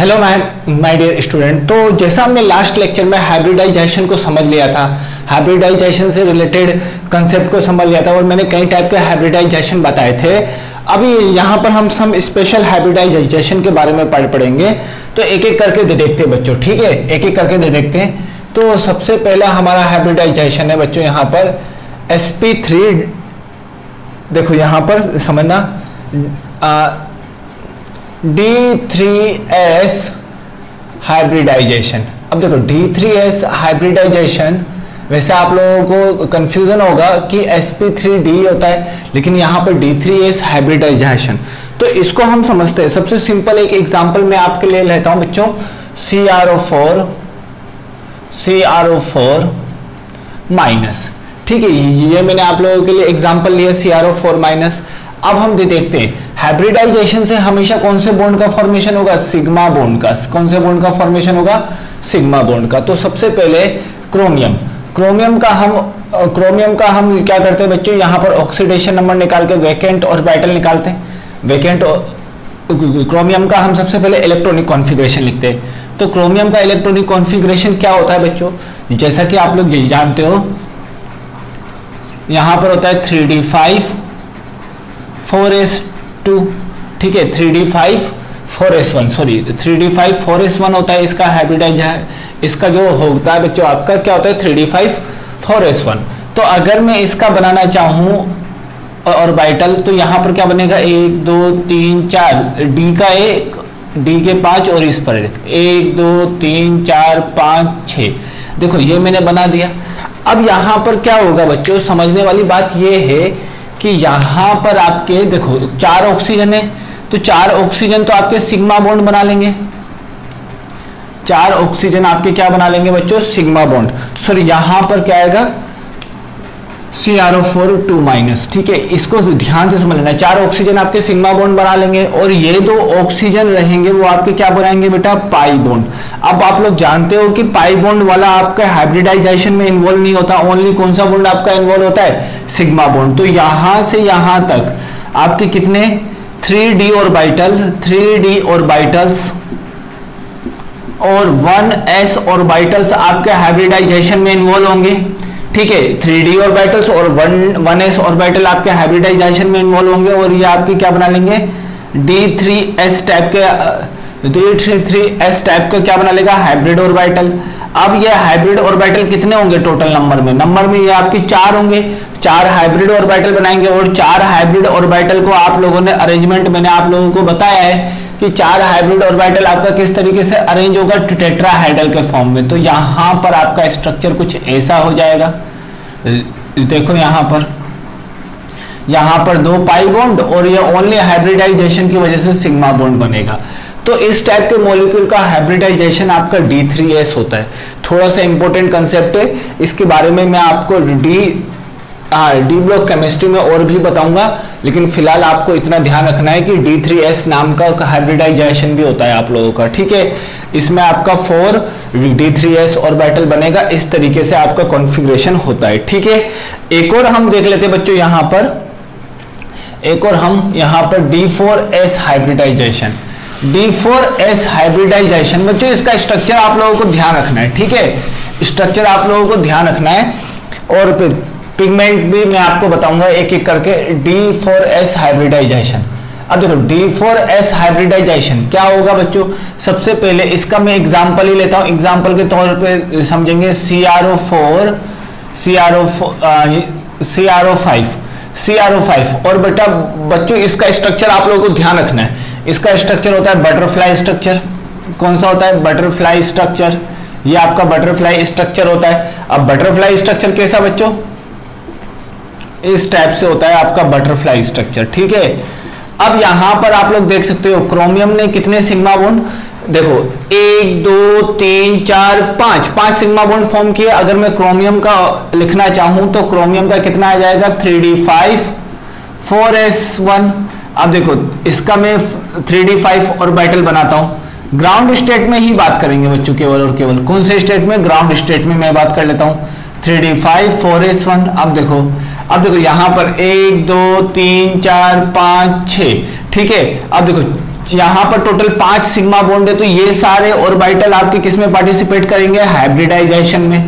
Hello my dear student तो जैसा हमने लास्ट लेक्चर में हाइब्रिडाइजेशन को समझ लिया था हाइब्रिडाइजेशन से रिलेटेड कंसेप्ट को समझ लिया था और मैंने कई टाइप के हाइब्रिडाइजेशन बताए थे। अभी यहाँ पर हम सम स्पेशल हाइब्रिडाइजेशन के बारे में पढ़ पढ़ेंगे। तो एक एक करके दे देखते हैं बच्चों, ठीक है? एक एक करके दे देखते हैं। तो सबसे पहला हमारा हाइब्रिडाइजेशन है बच्चों यहाँ पर। Sp3 देखो यहाँ पर समझना। डी थ्री एस हाइब्रिडाइजेशन अब देखो डी थ्री एस हाइब्रिडाइजेशन वैसे आप लोगों को कंफ्यूजन होगा कि sp3d होता है, लेकिन यहाँ पर d3s हाइब्रिडाइजेशन तो इसको हम समझते हैं। सबसे सिंपल एक एग्जांपल मैं आपके लिए लेता हूँ बच्चों। CrO4 CrO4 माइनस ठीक है, ये मैंने आप लोगों के लिए एग्जांपल लिया CrO4 माइनस अब हम दे देखते हैं। हाइब्रिडाइजेशन से हमेशा कौन से बॉन्ड का फॉर्मेशन होगा? सिग्मा बॉन्ड का। कौन से बॉन्ड का फॉर्मेशन होगा? सिग्मा बॉन्ड का। तो सबसे पहले क्रोमियम क्रोमियम का हम क्रोमियम का हम क्या करते हैं बच्चों? यहाँ पर ऑक्सीडेशन नंबर निकाल के वैकेंट और बैटल निकालते हैं। वैकेंट क्रोमियम का हम सबसे पहले इलेक्ट्रॉनिक कॉन्फ़िगरेशन लिखते हैं। तो क्रोमियम का इलेक्ट्रॉनिक कॉन्फ़िगरेशन क्या होता है बच्चों? जैसा कि आप लोग जानते हो, यहाँ पर होता है three D five four S two, ठीक है, three D five, four S one sorry three D five, four S one होता है इसका हाइब्रिडाइज है। इसका जो होता है बच्चों, आपका क्या होता है? Three d five, four s one. तो अगर मैं इसका बनाना चाहूँ और बाइटल तो यहाँ पर क्या बनेगा? एक, दो, तीन, चार डी का एक डी के पाँच और इस पर एक। एक, दो, तीन, चार, पाँच छ देखो, ये मैंने बना दिया। अब यहाँ पर क्या होगा बच्चों, समझने वाली बात ये है कि यहाँ पर आपके, देखो, चार ऑक्सीजन है तो चार ऑक्सीजन तो आपके सिग्मा बॉन्ड बना लेंगे। चार ऑक्सीजन आपके क्या बना लेंगे बच्चों? सिग्मा बॉन्ड सॉरी यहाँ पर क्या आएगा? C R O four two minus ठीक है? इसको ध्यान से समझ लेना। चार ऑक्सीजन आपके सिग्मा बॉन्ड बना लेंगे, और ये दो ऑक्सीजन रहेंगे, वो आपके क्या बनाएँगे बेटा? पाई बॉन्ड अब आप लोग जानते हो कि पाई बॉन्ड वाला आपका हाइब्रिडाइजेशन में इन्वॉल्व नहीं होता ओनली कौन सा बॉन्ड आपका इन्वॉल्व होता है? सिग्मा बॉन्ड तो यहाँ से यहाँ तक, आपके कितने? थ्री डी और बाइटल थ्री डी और बाइटल्स और वन एस और बाइटल्स आपके हाइब्रिडाइजेशन में इन्वॉल्व होंगे। ठीक है थ्री डी ऑर्बिटल्स और वन वन एस ऑर्बिटल आपके हाइब्रिडाइजेशन में इन्वॉल्व होंगे और ये आपके क्या बना लेंगे? डी थ्री एस टाइप के d three three s type का क्या बना लेगा? हाइब्रिड ऑर्बिटल अब ये हाइब्रिड ऑर्बिटल कितने होंगे टोटल नंबर में? नंबर में ये आपके चार होंगे. चार हाइब्रिड ऑर्बिटल बनाएँगे और चार हाइब्रिड ऑर्बिटल को आप लोगों ने अरेंजमेंट मैंने आप लोगों को बताया है कि चार हाइब्रिड ऑर्बिटल आपका किस तरीके से अरेंज होगा टेट्राहाइड्रल के फॉर्म में। तो यहाँ पर आपका स्ट्रक्चर कुछ ऐसा हो जाएगा। देखो यहाँ पर। यहाँ पर दो पाई बॉन्ड और ये ओनली हाइब्रिडाइजेशन की वजह से सिग्मा बॉन्ड बनेगा। तो इस टाइप के मॉलिक्यूल का हाइब्रिडाइजेशन आपका D3S होता है। थोड़ा सा इंपॉर्टेंट कंसेप्ट है। इसके बारे में मैं आपको डी हाँ डी ब्लॉक केमिस्ट्री में और भी बताऊँगा, लेकिन फ़िलहाल आपको इतना ध्यान रखना है कि D3S नाम का हाइब्रिडाइजेशन भी होता है आप लोगों का, ठीक है? इसमें आपका फोर D3S और बैटल बनेगा, इस तरीके से आपका कॉन्फ़िगरेशन होता है, ठीक है? एक और हम देख लेते बच्चों यहाँ पर। एक और हम यहाँ पर D4S हाइब्रिडाइजेशन D4S हाइब्रिडाइजेशन बच्चों इसका स्ट्रक्चर आप लोगों को ध्यान रखना है, ठीक है? स्ट्रक्चर आप लोगों को ध्यान रखना है, और पिगमेंट भी मैं आपको बताऊँगा एक एक करके डी फोर एस हाइब्रिडाइजेशन अब देखो डी फोर एस हाइब्रिडाइजेशन क्या होगा बच्चों? सबसे पहले इसका मैं एग्जांपल ही लेता हूँ। एग्जांपल के तौर पे समझेंगे CrO4 CrO CrO5 CrO5 और बेटा, बच्चों, इसका स्ट्रक्चर आप लोगों को ध्यान रखना है। इसका स्ट्रक्चर होता है बटरफ्लाई स्ट्रक्चर कौन सा होता है? बटरफ्लाई स्ट्रक्चर ये आपका बटरफ्लाई स्ट्रक्चर होता है। अब बटरफ्लाई स्ट्रक्चर कैसा बच्चों? इस टाइप से होता है आपका बटरफ्लाई स्ट्रक्चर ठीक है? अब यहाँ पर आप लोग देख सकते हो क्रोमियम ने कितने सिग्मा बॉन्ड देखो, एक, दो, तीन, चार, पाँच पाँच सिग्मा बॉन्ड फॉर्म किए। अगर मैं क्रोमियम का लिखना चाहूँ तो क्रोमियम का कितना आ जाएगा? Three d five four s one अब देखो, इसका मैं three D five orbital बनाता हूँ। ग्राउंड स्टेट में ही बात करेंगे बच्चों, केवल और केवल। कौन से स्टेट में? ग्राउंड स्टेट में मैं बात कर लेता हूँ। Three d five four s one अब देखो अब देखो यहाँ पर एक, दो, तीन, चार, पाँच छ ठीक है? अब देखो, यहाँ पर टोटल पाँच सिग्मा बॉन्ड है तो ये सारे ऑर्बिटल आपके किसमें पार्टिसिपेट करेंगे? हाइब्रिडाइजेशन में।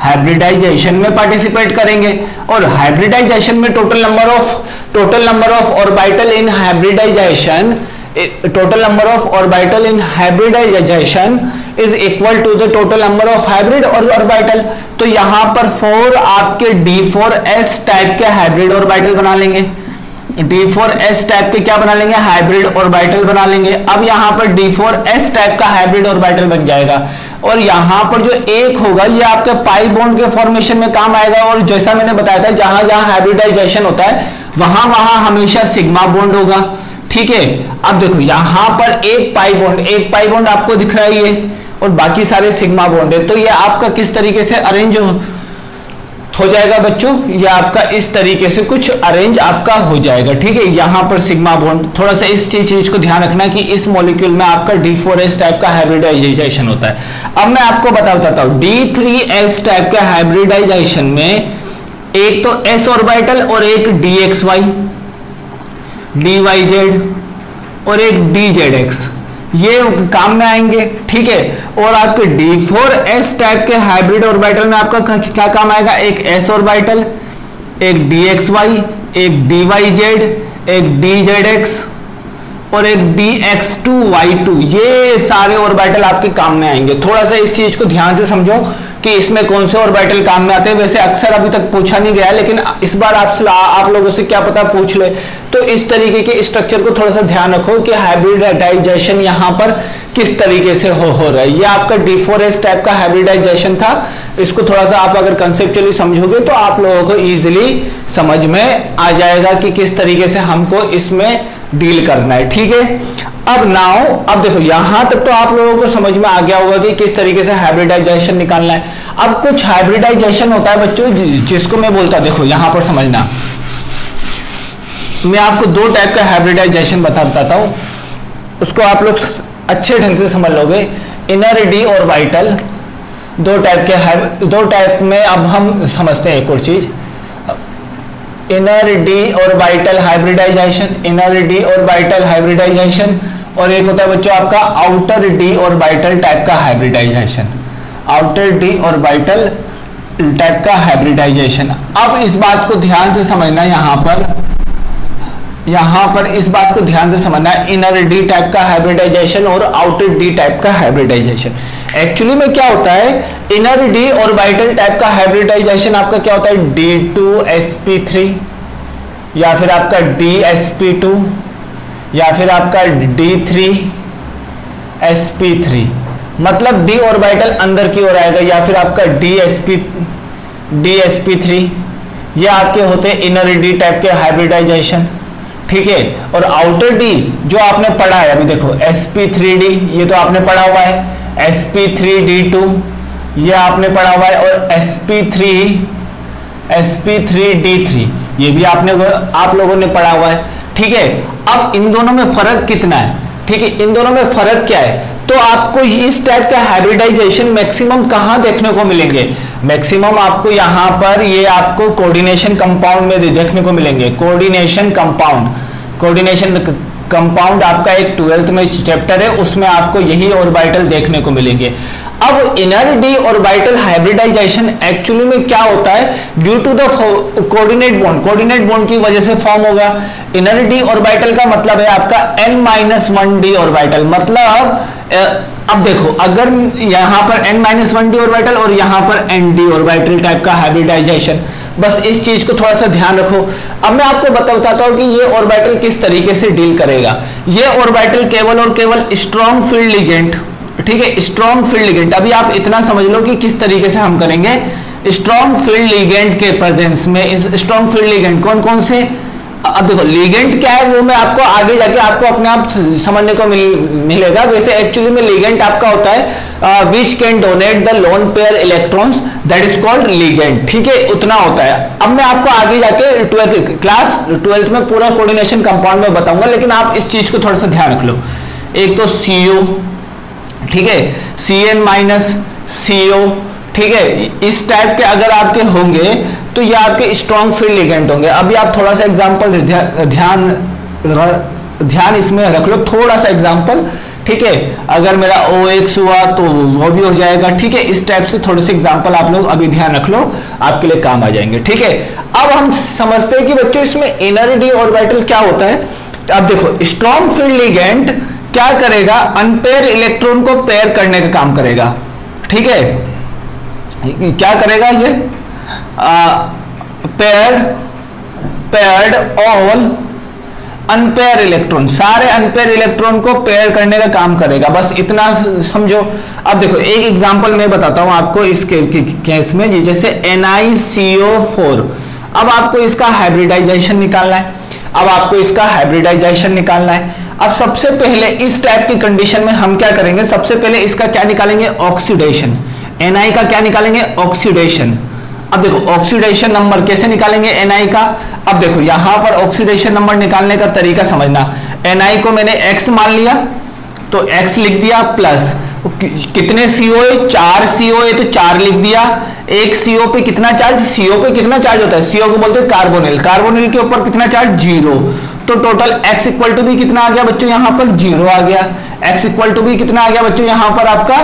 हाइब्रिडाइजेशन में पार्टिसिपेट करेंगे। और हाइब्रिडाइजेशन में total number of total number of orbital in hybridisation total number of orbital in hybridisation is equal to the total number of hybrid और ऑर्बिटल तो यहाँ पर फोर आपके डी फोर एस टाइप के hybrid orbital बना लेंगे। D four S type के क्या बना लेंगे? हाइब्रिड ऑर्बिटल बना लेंगे। अब यहाँ पर डी फोर एस टाइप का हाइब्रिड ऑर्बिटल बन जाएगा। और यहाँ पर जो एक होगा, ये आपके पाई बॉन्ड के फॉर्मेशन में काम आएगा। और जैसा मैंने बताया था जहाँ जहाँ हाइब्रिडाइजेशन होता है वहाँ वहाँ हमेशा सिग्मा बॉन्ड होगा। ठीक है? अब देखो, यहाँ पर एक पाई बॉन्ड एक पाई बॉन्ड आपको दिख रहा है ये, और बाकी सारे सिग्मा बॉन्ड है। तो ये आपका किस तरीके से अरेंज हो हो जाएगा बच्चों? ये आपका इस तरीके से कुछ अरेंज आपका हो जाएगा, ठीक है? यहाँ पर सिग्मा बॉन्ड थोड़ा सा इस चीज़ चीज़ को ध्यान रखना कि इस मॉलिक्यूल में आपका डी फोर एस टाइप का हाइब्रिडाइजेशन होता है। अब मैं आपको बता बताता हूँ डी थ्री एस टाइप का हाइब्रिडाइजेशन में एक तो एस ऑर्बिटल और एक d x y d y z और एक डी जेड एक्स ये काम में आएँगे, ठीक है? और आपके डी फोर एस टाइप के हाइब्रिड ऑर्बिटल में आपका क्या काम आएगा? एक S ऑर्बिटल एक DXY एक DYZ एक DZX और एक DX2Y2 ये सारे ऑर्बिटल आपके काम में आएँगे। थोड़ा सा इस चीज़ को ध्यान से समझो कि इसमें कौन से ऑर्बिटल काम में आते हैं। वैसे अक्सर अभी तक पूछा नहीं गया, लेकिन इस बार आपसे आप लोगों से क्या पता पूछ ले। तो इस तरीके के स्ट्रक्चर को थोड़ा सा ध्यान रखो कि हाइब्रिडाइजेशन यहाँ पर किस तरीके से हो हो रहा है। ये आपका डी टाइप का हाइब्रिडाइजेशन था। इसको थोड़ा सा आप अगर कंसेप्चुअली समझोगे तो आप लोगों को इजिली समझ में आ जाएगा कि किस तरीके से हमको इसमें डील करना है। ठीक है? अब नाउ अब देखो, यहाँ तक तो आप लोगों को समझ में आ गया होगा कि किस तरीके से हाइब्रिडाइजेशन निकालना है। अब कुछ हाइब्रिडाइजेशन होता है बच्चों, जिसको मैं बोलता, देखो, यहाँ पर समझना। मैं आपको दो टाइप का हाइब्रिडाइजेशन बता बताता हूँ। उसको आप लोग अच्छे ढंग से समझ लोगे। इनर डी और वाइटल दो टाइप के दो टाइप में अब हम समझते हैं एक और चीज़। Inner d orbital hybridisation inner d orbital hybridisation और एक होता है बच्चों आपका outer D orbital type का hybridisation outer d orbital type का हाइब्रिडाइजेशन अब इस बात को ध्यान से समझना यहाँ पर। यहाँ पर इस बात को ध्यान से समझना है इनर डी टाइप का हाइब्रिडाइजेशन और आउटर डी टाइप का हाइब्रिडाइजेशन एक्चुअली में क्या होता है inner D orbital type का हाइब्रिडाइजेशन आपका क्या होता है d two s p three या फिर आपका डी एस पी टू या फिर आपका d three s p three मतलब डी ऑर्बिटल अंदर की ओर आएगा, या फिर आपका d s p d s p three ये आपके होते हैं इनर डी टाइप के हाइब्रिडाइजेशन ठीक है? और आउटर डी जो आपने पढ़ा है, अभी देखो एस पी थ्री डी ये तो आपने पढ़ा हुआ है। S p three d two ये आपने पढ़ा हुआ है। और s p three s p three d three ये भी आपने आप लोगों ने पढ़ा हुआ है। ठीक है? अब इन दोनों में फ़र्क कितना है? ठीक है, इन दोनों में फ़र्क क्या है? तो आपको इस टाइप का हाइब्रिडाइजेशन मैक्सिमम कहाँ देखने को मिलेंगे? मैक्सिमम आपको यहाँ पर ये आपको कोऑर्डिनेशन कंपाउंड में देखने को मिलेंगे। कोऑर्डिनेशन कंपाउंड कोऑर्डिनेशन कंपाउंड आपका एक ट्वेल्थ में चैप्टर है, उसमें आपको यही ऑर्बिटल देखने को मिलेंगे। अब inner d orbital hybridisation actually में क्या होता है? Due to the coordinate bond coordinate bond की वजह से फॉर्म होगा। इनर डी ऑर्बिटल का मतलब है आपका n minus one d orbital मतलब अब देखो, अगर यहाँ पर n minus one d orbital और यहाँ पर एन डी ऑर्बिटल टाइप का हाइब्रिडाइजेशन बस इस चीज़ को थोड़ा सा ध्यान रखो। अब मैं आपको बता बताता हूँ कि ये ऑर्बिटल किस तरीके से डील करेगा। ये ऑर्बिटल केवल और केवल स्ट्रॉन्ग फ़ील्ड लिगेंट ठीक है? स्ट्रॉन्ग फ़ील्ड लिगेंट अभी आप इतना समझ लो कि किस तरीके से हम करेंगे। स्ट्रॉन्ग फ़ील्ड लिगेंट के प्रेजेंस में इस स्ट्रॉन्ग फ़ील्ड लिगेंट कौन कौन से? अब देखो लीगेंट क्या है वो मैं आपको आगे जाके आपको अपने आप समझने को मिल, मिलेगा। वैसे एक्चुअली में लीगेंट आपका होता है which can donate the lone pair electrons that is called ligand ठीक है? उतना होता है। अब मैं आपको आगे जाके ट्वेल्थ क्लास ट्वेल्थ में पूरा कोऑर्डिनेशन कंपाउंड में बताऊँगा लेकिन आप इस चीज़ को थोड़ा सा ध्यान रख लो। एक तो सीओ ठीक है? सी एन माइनस सीओ ठीक है? इस टाइप के अगर आपके होंगे तो ये आपके स्ट्रॉन्ग फ़ील्ड लिगेंट होंगे। अभी आप थोड़ा सा एग्जांपल ध्यान ध्यान इसमें रख लो, थोड़ा सा एग्ज़ाम्पल ठीक है? अगर मेरा ओ एक्स हुआ तो वो भी हो जाएगा, ठीक है? इस टाइप से थोड़े से एग्ज़ाम्पल आप लोग अभी ध्यान रख लो, आपके लिए काम आ जाएँगे, ठीक है? अब हम समझते हैं कि बच्चों, इसमें इनर डी ऑर्बिटल क्या होता है। अब देखो स्ट्रॉन्ग फ़ील्ड लिगेंड क्या करेगा? अनपेयर इलेक्ट्रॉन को पेयर करने का काम करेगा, ठीक है? क्या करेगा ये? Pair paired all unpair electron सारे अनपेयर इलेक्ट्रॉन को पेयर करने का काम करेगा। बस इतना समझो। अब देखो, एक एग्जांपल मैं बताता हूँ आपको इस केस में। जैसे NiCO4 अब आपको इसका हाइब्रिडाइजेशन निकालना है। अब आपको इसका हाइब्रिडाइजेशन निकालना है। अब सबसे पहले इस टाइप की कंडीशन में हम क्या करेंगे? सबसे पहले इसका क्या निकालेंगे? ऑक्सीडेशन एनआई का क्या निकालेंगे? ऑक्सीडेशन अब देखो ऑक्सीडेशन नंबर कैसे निकालेंगे एनआई का? अब देखो, यहाँ पर ऑक्सीडेशन नंबर निकालने का तरीका समझना। एनआई को मैंने एक्स मान लिया तो एक्स लिख दिया प्लस कितने सीओ चार सीओ तो चार लिख दिया। एक सीओ पे कितना चार्ज सीओ पे कितना चार्ज होता है? सीओ को बोलते हैं कार्बोनिल कार्बोनिल के ऊपर कितना चार्ज ज़ीरो तो टोटल एक्स इक्वल टू भी कितना आ गया बच्चों? यहाँ पर ज़ीरो आ गया। एक्स इक्वल टू भी कितना आ गया बच्चों? यहाँ पर आपका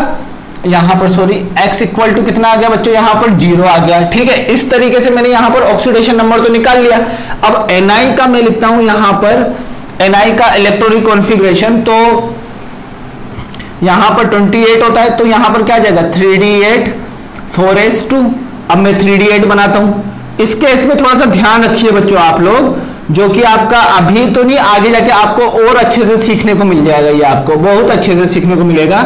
यहाँ पर सॉरी x इक्वल टू कितना आ गया बच्चों? यहाँ पर ज़ीरो आ गया। ठीक है? इस तरीके से मैंने यहाँ पर ऑक्सीडेशन नंबर तो निकाल लिया। अब ni का मैं लिखता हूँ यहाँ पर, ni का इलेक्ट्रॉनिक कॉन्फ़िगरेशन तो यहाँ पर 28 होता है तो यहाँ पर क्या जाएगा? 3d8 4s2 अब मैं 3d8 बनाता हूँ। इस केस में थोड़ा सा ध्यान रखिए बच्चों आप लोग, जो कि आपका अभी तो नहीं, आगे जाके आपको और अच्छे से सीखने को मिल जाएगा ये आपको। बहुत अच्छे से सीखने को मिलेगा।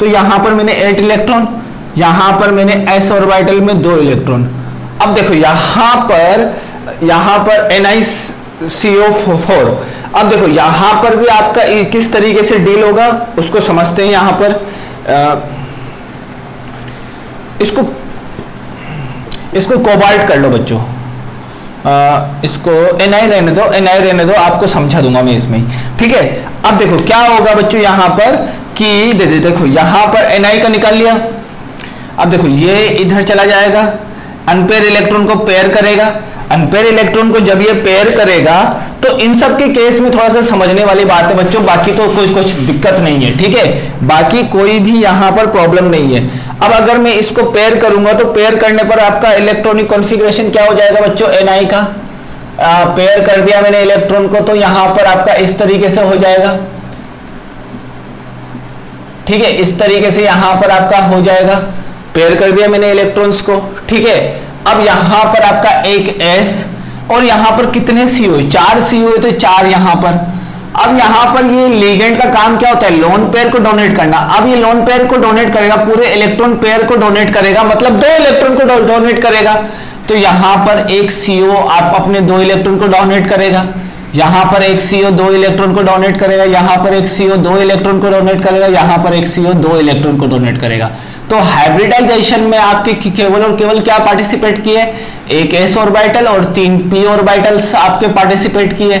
तो यहाँ पर मैंने एट इलेक्ट्रॉन यहाँ पर मैंने एस ऑर्बिटल में दो इलेक्ट्रॉन अब देखो यहाँ पर यहाँ पर एन आई सीओ फोर अब देखो यहाँ पर भी आपका किस तरीके से डील होगा उसको समझते हैं यहाँ पर. आ, इसको इसको कोबाल्ट कर लो बच्चों. आ, इसको एन आई रहने दो एन आई रहने दो आपको समझा दूँगा मैं इसमें ठीक है? अब देखो क्या होगा बच्चों यहाँ पर कि दे दे देखो यहाँ पर एनआई का निकाल लिया। अब देखो ये इधर चला जाएगा अनपेयर इलेक्ट्रॉन को पेयर करेगा। अनपेयर इलेक्ट्रॉन को जब ये पेयर करेगा तो इन सब के केस में थोड़ा सा समझने वाली बात है बच्चों बाकी तो कुछ कुछ दिक्कत नहीं है ठीक है? बाकी कोई भी यहाँ पर प्रॉब्लम नहीं है। अब अगर मैं इसको पेयर करूँगा तो पेयर करने पर आपका इलेक्ट्रॉनिक कॉन्फ़िगरेशन क्या हो जाएगा बच्चों? एन का। पेयर कर दिया मैंने इलेक्ट्रॉन को तो यहाँ पर आपका इस तरीके से हो जाएगा। ठीक है? इस तरीके से यहाँ पर आपका हो जाएगा। पेयर कर दिया मैंने इलेक्ट्रॉन्स को। ठीक है? अब यहाँ पर आपका एक एस और यहाँ पर कितने सी हुए? चार सी हुए तो चार यहाँ पर। अब यहाँ पर ये लीगेंड का काम क्या होता है? लोन पेयर को डोनेट करना। अब ये लोन पेयर को डोनेट करेगा, पूरे इलेक्ट्रॉन पेयर को डोनेट करेगा मतलब दो इलेक्ट्रॉन को डोनेट करेगा। तो यहाँ पर एक सीओ आप अपने दो इलेक्ट्रॉन को डोनेट करेगा। यहाँ पर एक सीओ दो इलेक्ट्रॉन को डोनेट करेगा। यहाँ पर एक सीओ दो इलेक्ट्रॉन को डोनेट करेगा। यहाँ पर एक सीओ दो इलेक्ट्रॉन को डोनेट करेगा। तो हाइब्रिडाइजेशन में आपके केवल और केवल क्या पार्टिसिपेट किए? एक एस ऑर्बिटल और तीन पी ऑर्बिटल्स आपके पार्टिसिपेट किए।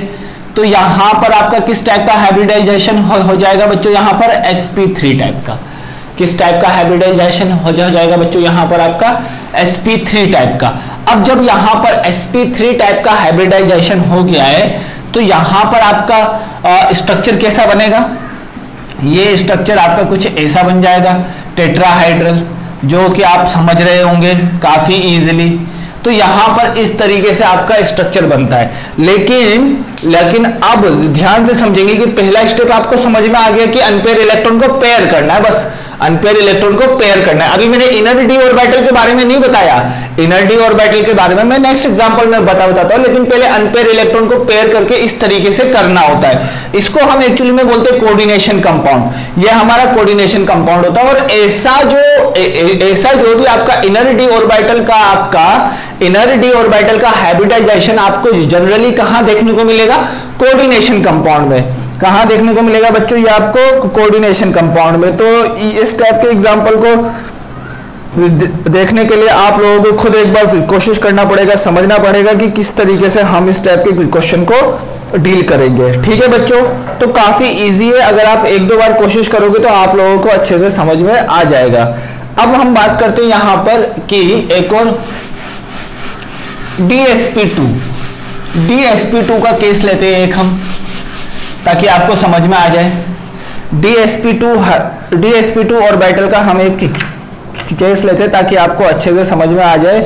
तो यहाँ पर आपका किस टाइप का हाइब्रिडाइजेशन हो, हो जाएगा बच्चों? यहाँ पर sp3 टाइप का। किस टाइप का हाइब्रिडाइजेशन हो जाएगा बच्चों? यहाँ पर आपका sp3 टाइप का। अब जब यहाँ पर sp3 टाइप का हाइब्रिडाइजेशन हो गया है तो यहाँ पर आपका स्ट्रक्चर कैसा बनेगा? ये स्ट्रक्चर आपका कुछ ऐसा बन जाएगा टेट्राहाइड्रल जो कि आप समझ रहे होंगे काफ़ी इजीली तो यहाँ पर इस तरीके से आपका स्ट्रक्चर बनता है। लेकिन लेकिन अब ध्यान से समझेंगे कि पहला स्टेप आपको समझ में आ गया कि अनपेयर इलेक्ट्रॉन को पेयर करना है, बस। अनपेयर इलेक्ट्रॉन को पेयर करना है। अभी मैंने इनर डी ऑर्बिटल के बारे में नहीं बताया। इनर डी ऑर्बिटल के बारे में मैं नेक्स्ट एग्जांपल में बता, बताता हूँ, लेकिन पहले अनपेयर इलेक्ट्रॉन को पेयर करके इस तरीके से करना होता है। इसको हम एक्चुअली में बोलते हैं कोऑर्डिनेशन कंपाउंड ये हमारा कोऑर्डिनेशन कंपाउंड होता है और ऐसा जो ऐसा जो भी आपका इनर डी ऑर्बिटल का आपका इनर डी ऑर्बिटल का हाइब्रिडाइजेशन आपको जनरली कहाँ देखने को मिलेगा? कोऑर्डिनेशन कंपाउंड में। कहाँ देखने को मिलेगा बच्चों? ये आपको कोऑर्डिनेशन कंपाउंड में। तो इस टाइप के एग्जांपल को देखने के लिए आप लोगों को खुद एक बार कोशिश करना पड़ेगा, समझना पड़ेगा कि किस तरीके से हम इस टाइप के क्वेश्चन को डील करेंगे। ठीक है बच्चों? तो काफ़ी इजी है। अगर आप एक दो बार कोशिश करोगे तो आप लोगों को अच्छे से समझ में आ जाएगा। अब हम बात करते हैं यहाँ पर कि एक और DSP2 DSP2 का केस लेते हैं एक हम, ताकि आपको समझ में आ जाए। D s p two d s p two orbital का हम एक केस लेते हैं, ताकि आपको अच्छे से समझ में आ जाए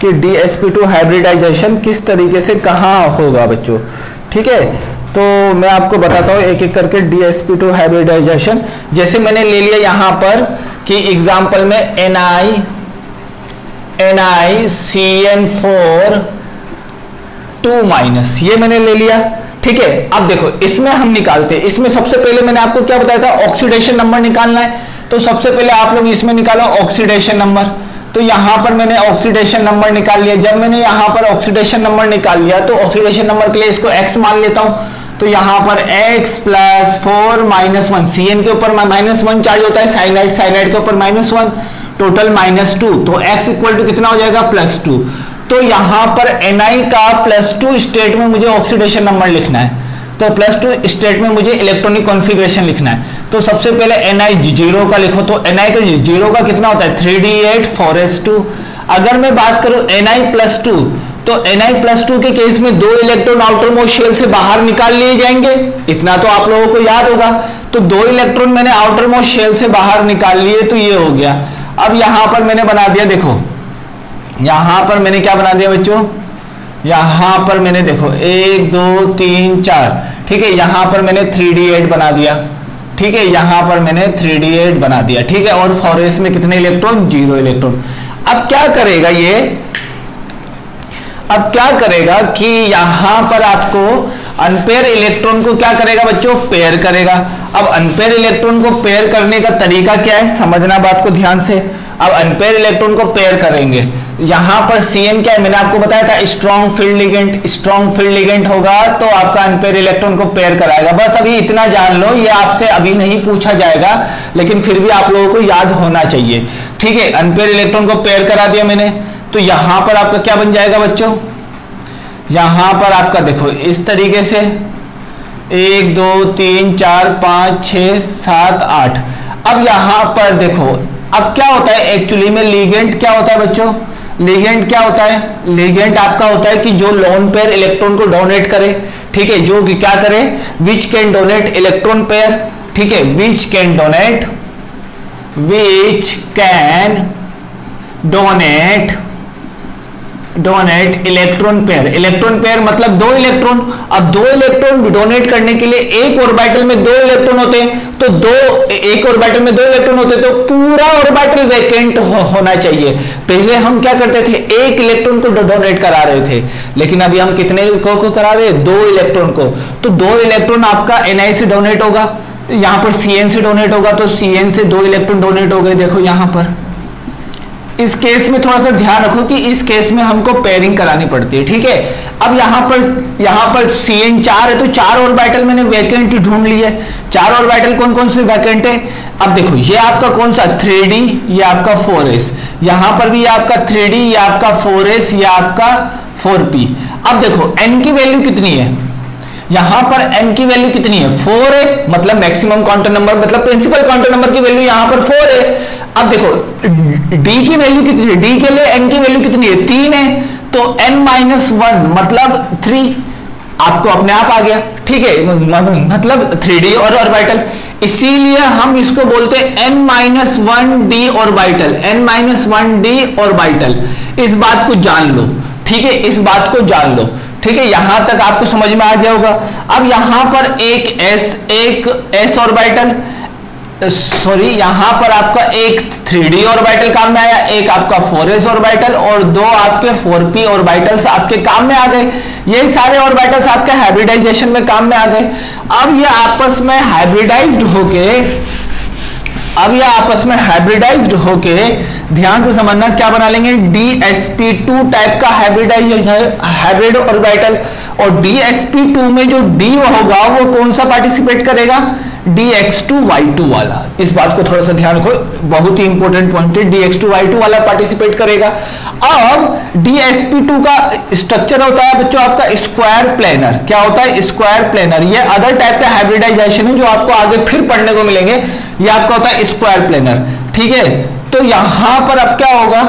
कि d s p two hybridisation किस तरीके से कहाँ होगा बच्चों। ठीक है? तो मैं आपको बताता हूँ एक एक करके d s p two hybridisation जैसे मैंने ले लिया यहाँ पर कि एग्ज़ाम्पल में N I N I C N four two minus ये मैंने ले लिया। ठीक है? अब देखो, इसमें हम निकालते हैं। इसमें सबसे पहले मैंने आपको क्या बताया था? ऑक्सीडेशन नंबर निकालना है। तो सबसे पहले आप लोग इसमें निकालो ऑक्सीडेशन नंबर तो यहाँ पर मैंने ऑक्सीडेशन नंबर निकाल लिया। जब मैंने यहाँ पर ऑक्सीडेशन नंबर निकाल लिया तो ऑक्सीडेशन नंबर के लिए इसको एक्स मान लेता हूँ। तो यहाँ पर x plus four minus one C के ऊपर माइनस वन चार्ज होता है। साइनाइड साइनाइड के ऊपर minus one total minus two तो x इक्वल टू कितना हो जाएगा? प्लस टू तो यहाँ पर ni का प्लस टू स्टेट में मुझे ऑक्सीडेशन नंबर लिखना है। तो प्लस टू स्टेट में मुझे इलेक्ट्रॉनिक कॉन्फ़िगरेशन लिखना है। तो सबसे पहले ni ज़ीरो का लिखो तो ni का ज़ीरो का कितना होता है? Three d eight four s two अगर मैं बात करूँ ni प्लस टू तो ni प्लस टू के केस में दो इलेक्ट्रॉन आउटर मोस्ट शेल से बाहर निकाल लिए जाएँगे। इतना तो आप लोगों को याद होगा। तो दो इलेक्ट्रॉन मैंने आउटर मोस्ट शेल से बाहर निकाल लिए तो ये हो गया। अब यहाँ पर मैंने बना दिया, देखो। यहाँ पर मैंने क्या बना दिया बच्चों? यहाँ पर मैंने, देखो, एक, दो, तीन, चार। ठीक है, यहाँ पर मैंने थ्री डी एट बना दिया। ठीक है, यहाँ पर मैंने थ्री डी एट बना दिया। ठीक है, और फॉरेस्ट में कितने इलेक्ट्रॉन ज़ीरो इलेक्ट्रॉन अब क्या करेगा ये? अब क्या करेगा कि यहाँ पर आपको अनपेयर इलेक्ट्रॉन को क्या करेगा बच्चों? पेयर करेगा। अब अनपेयर इलेक्ट्रॉन को पेयर करने का तरीका क्या है? समझना बात को ध्यान से। अब अनपेयर इलेक्ट्रॉन को पेयर करेंगे। यहाँ पर सीएम क्या है? मैंने आपको बताया था strong field ligand strong field ligand होगा तो आपका अनपेयर इलेक्ट्रॉन को पेयर कराएगा। बस अभी इतना जान लो, ये आपसे अभी नहीं पूछा जाएगा, लेकिन फिर भी आप लोगों को याद होना चाहिए। ठीक है अनपेयर इलेक्ट्रॉन को पेयर करा दिया मैंने। तो यहाँ पर आपका क्या बन जाएगा बच्चों? यहाँ पर आपका देखो, इस तरीके से, एक, दो, तीन, चार, पाँच छ सात, आठ। अब यहाँ पर देखो, अब क्या होता है एक्चुअली में लीगेंट क्या होता है बच्चों? लीगेंट क्या होता है? लीगेंट आपका होता है कि जो लोन पेयर इलेक्ट्रॉन को डोनेट करे, ठीक है, जो कि क्या करे? Which can donate electron pair ठीक है which can donate which can donate donate electron pair. Electron pair मतलब दो इलेक्ट्रॉन। अब दो इलेक्ट्रॉन डोनेट करने के लिए एक ऑर्बिटल में दो इलेक्ट्रॉन होते हैं तो दो एक ऑर्बिटल में दो इलेक्ट्रॉन होते तो पूरा ऑर्बिटल वैकेंट हो, होना चाहिए। पहले हम क्या करते थे एक इलेक्ट्रॉन को डोनेट करा रहे थे। लेकिन अभी हम कितने को, को करा रहे दो इलेक्ट्रॉन को। तो दो इलेक्ट्रॉन आपका एनआई से डोनेट होगा यहाँ पर सीएन से डोनेट होगा तो सीएन से दो इलेक्ट्रॉन डोनेट हो गए देखो यहाँ पर। इस केस में थोड़ा सा ध्यान रखो कि इस केस में हमको पेयरिंग करानी पड़ती है, ठीक है? अब यहाँ पर यहाँ पर सी एन चार है तो चार और बैटल मैंने वैकेंट ढूंढ ली है। चार बैटल कौन कौन से वैकेंट है? अब देखो, ये आपका कौन सा? थ्री डी ये आपका फोर एस यहाँ पर भी ये आपका थ्री डी ये आपका फोर एस ये आपका फोर पी अब देखो एन की वैल्यू कितनी है? यहाँ पर n की वैल्यू कितनी है? फोर है मतलब मैक्सिमम क्वांटम नंबर मतलब प्रिंसिपल क्वांटम नंबर की वैल्यू यहाँ पर फोर है अब देखो, d की वैल्यू कितनी है? D के लिए n की वैल्यू कितनी है? तीन है। तो n माइनस वन मतलब थ्री आपको अपने आप आ गया। ठीक है? मतलब थ्री डी और ऑर्बिटल इसीलिए हम इसको बोलते हैं n minus one d orbital n minus one d orbital इस बात को जान लो। ठीक है? इस बात को जान लो। ठीक है? यहाँ तक आपको समझ में आ गया होगा। अब यहाँ पर एक s एक s ऑर्बिटल सॉरी यहाँ पर आपका एक थ्री डी ऑर्बिटल काम में आया, एक आपका फोर एस ऑर्बिटल और दो आपके फोर पी ऑर्बिटल्स आपके काम में आ गए। ये सारे ऑर्बिटल्स आपके हाइब्रिडाइजेशन में काम में आ गए। अब ये आपस में हाइब्रिडाइज्ड होके, अब ये आपस में हाइब्रिडाइज्ड होके, ध्यान से समझना क्या बना लेंगे? DsP2 टाइप का हाइब्रिडाइज हाइब्रिड ऑर्बिटल और DsP2 में जो D होगा, वो कौन सा पार्टिसिपेट करेगा? DX2Y2 वाला। इस बात को थोड़ा सा ध्यान रखो। बहुत ही इंपॉर्टेंट पॉइंट है। DX2Y2 वाला पार्टिसिपेट करेगा। अब DsP2 का स्ट्रक्चर होता है बच्चों आपका स्क्वायर प्लेनर क्या होता है? स्क्वायर प्लेनर ये अदर टाइप का हाइब्रिडाइजेशन है जो आपको आगे फिर पढ़ने को मिलेंगे। ये आपका होता है स्क्वायर प्लेनर ठीक है? तो यहाँ पर अब क्या होगा?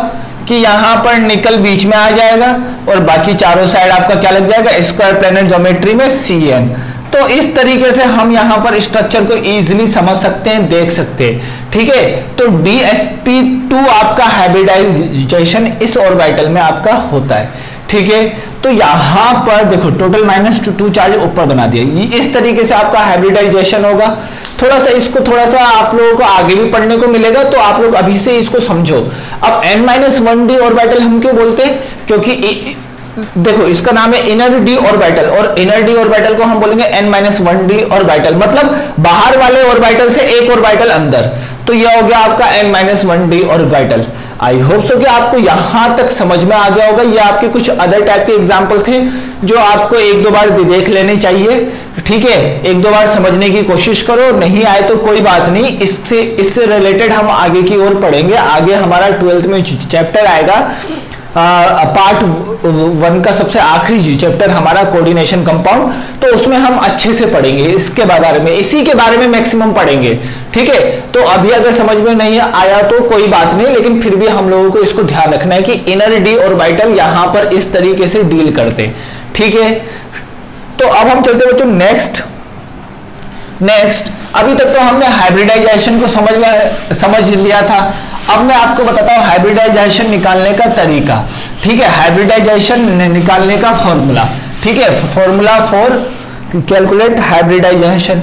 कि यहाँ पर निकल बीच में आ जाएगा और बाकी चारों साइड आपका क्या लग जाएगा? स्क्वायर प्लेनर ज्योमेट्री में सी एन तो इस तरीके से हम यहाँ पर स्ट्रक्चर को इजीली समझ सकते हैं, देख सकते हैं। ठीक है? तो DsP2 आपका हाइब्रिडाइजेशन इस ऑर्बिटल में आपका होता है। ठीक है? तो यहाँ पर देखो total minus two two charge ऊपर बना दिया। इस तरीके से आपका हाइब्रिडाइजेशन होगा। थोड़ा सा इसको, थोड़ा सा आप लोगों को आगे भी पढ़ने को मिलेगा तो आप लोग अभी से इसको समझो। अब n minus one d orbital हम क्यों बोलते हैं? क्योंकि देखो, इसका नाम है इनर डी ऑर्बिटल और इनर डी ऑर्बिटल को हम बोलेंगे n minus one d orbital मतलब बाहर वाले ऑर्बिटल से एक ऑर्बिटल अंदर। तो यह हो गया आपका n minus one d orbital I hope so कि आपको यहाँ तक समझ में आ गया होगा। ये आपके कुछ अदर टाइप के एग्ज़ाम्पल थे जो आपको एक दो बार देख लेने चाहिए। ठीक है? एक दो बार समझने की कोशिश करो। नहीं आए तो कोई बात नहीं। इससे इससे रिलेटेड हम आगे की ओर पढ़ेंगे। आगे हमारा ट्वेल्थ में चैप्टर आएगा। पार्ट वन का सबसे आखिरी चैप्टर हमारा कोऑर्डिनेशन कंपाउंड तो उसमें हम अच्छे से पढ़ेंगे, इसके बारे में, इसी के बारे में मैक्सिमम पढ़ेंगे, ठीक है? तो अभी अगर समझ में नहीं आया तो कोई बात नहीं, लेकिन फिर भी हम लोगों को इसको ध्यान रखना है कि इनर डी और वाइटल यहाँ पर इस तरीके से डील करते ठीक है? तो अब हम चलते बच्चों नेक्स्ट नेक्स्ट अभी तक तो हमने हाइब्रिडाइजेशन को समझ समझ लिया था। अब मैं आपको बताता हूँ हाइब्रिडाइजेशन निकालने का तरीका। ठीक है? हाइब्रिडाइजेशन निकालने का फॉर्मूला ठीक है? फॉर्मूला फॉर कैलकुलेट हाइब्रिडाइजेशन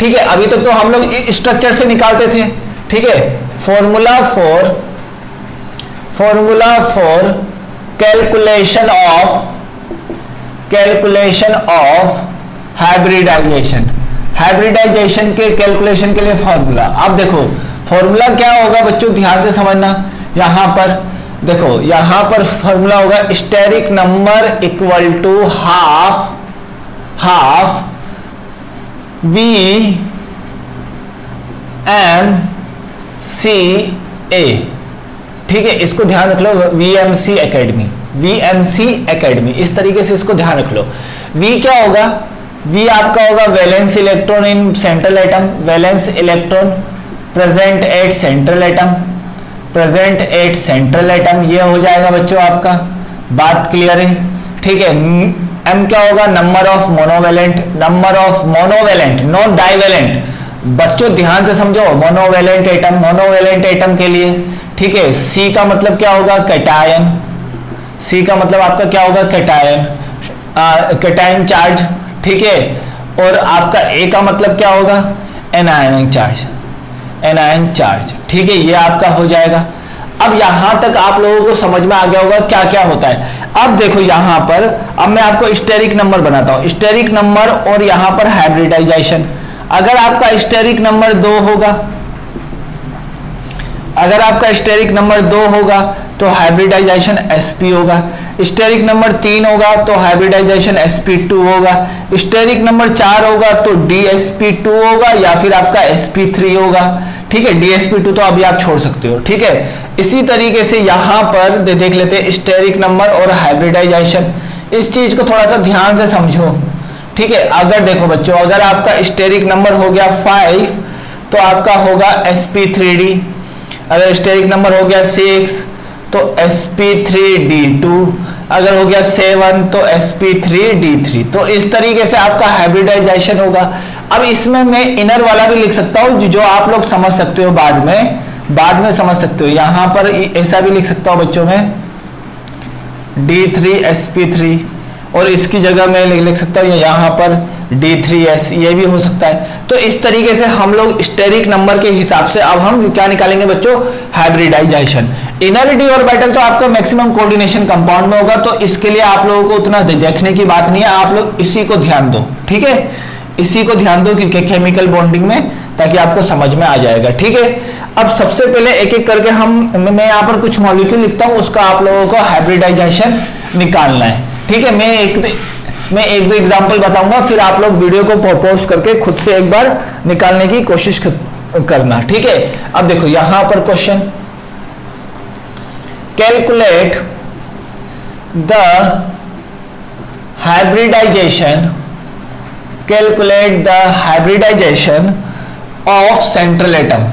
ठीक है? अभी तक तो हम लोग स्ट्रक्चर से निकालते थे। ठीक है? Formula for formula for calculation of calculation of hybridisation hybridisation के कैलकुलेशन के लिए फॉर्मूला अब देखो फॉर्मूला क्या होगा बच्चों, ध्यान से समझना। यहाँ पर, देखो, यहाँ पर फॉर्मूला होगा steric number equal to half half V M C A. ठीक है, इसको ध्यान रख लो, V M C academy V M C academy इस तरीके से इसको ध्यान रख लो। वी क्या होगा? वी आपका होगा valence electron in central atom, valence electron present at central atom present at central atom ये हो जाएगा बच्चों आपका। बात क्लियर है? ठीक है। एम क्या होगा? Number of monovalent number of monovalent not divalent बच्चों, ध्यान से समझो मोनोवेलेंट एटम मोनोवेलेंट एटम के लिए। ठीक है। सी का मतलब क्या होगा? कैटायन सी का मतलब आपका क्या होगा? कैटायन कैटायन चार्ज ठीक है। और आपका ए का मतलब क्या होगा? एनायनिक चार्ज एनायन चार्ज ठीक है, ये आपका हो जाएगा। अब यहाँ तक आप लोगों को समझ में आ गया होगा क्या क्या होता है। अब देखो यहाँ पर, अब मैं आपको स्टेरिक नंबर बनाता हूँ। स्टेरिक नंबर और यहाँ पर हाइब्रिडाइजेशन अगर आपका स्टेरिक नंबर दो होगा अगर आपका स्टेरिक नंबर दो होगा तो हाइब्रिडाइजेशन sp होगा। स्टेरिक नंबर तीन होगा तो हाइब्रिडाइजेशन sp2 होगा। स्टेरिक नंबर चार होगा तो dsp2 होगा या फिर आपका sp3 होगा। ठीक है dsp2 तो अभी आप छोड़ सकते हो। ठीक है इसी तरीके से यहाँ पर दे, देख लेते हैं स्टेरिक नंबर और हाइब्रिडाइजेशन इस चीज़ को थोड़ा सा ध्यान से समझो। ठीक है अगर देखो बच्चों अगर आपका स्टेरिक नंबर हो गया फाइव तो आपका होगा sp3d अगर स्टेरिक नंबर हो गया सिक्स तो sp3d2 अगर हो गया सेवन तो sp3d3 तो इस तरीके से आपका हाइब्रिडाइजेशन होगा। अब इसमें मैं इनर वाला भी लिख सकता हूँ, जो आप लोग समझ सकते हो बाद में। बाद में समझ सकते हो। यहाँ पर ऐसा भी लिख सकता हूँ बच्चों में। D3sp3 और इसकी जगह मैं लिख सकता हूँ यहाँ पर D3S ये भी हो सकता है। तो इस तरीके से हम लोग स्टेरिक नंबर के हिसाब से अब हम क्या निकालेंगे बच्चों? Hybridisation inner D orbital तो आपका मैक्सिमम कोऑर्डिनेशन कंपाउंड में होगा तो इसके लिए आप लोगों को उतना देखने की बात नहीं है। आप लोग इसी को ध्यान दो, ठीक है? इसी को ध्यान दो कि केमिकल बॉन्डिंग में, ताकि आपको समझ में आ जाएगा, ठीक है? अब सबसे पहले एक एक करके हम, मैं यहाँ पर कुछ मॉलिक्यूल लिखता हूँ, उसका आप लोगों को हाइब्रिडाइजेशन निकालना है। ठीक है, मैं एक मैं एक दो एग्ज़ाम्पल बताऊँगा, फिर आप लोग वीडियो को प्रपोज करके खुद से एक बार निकालने की कोशिश करना, ठीक है? अब देखो, यहाँ पर question calculate the hybridisation calculate the hybridisation of central atom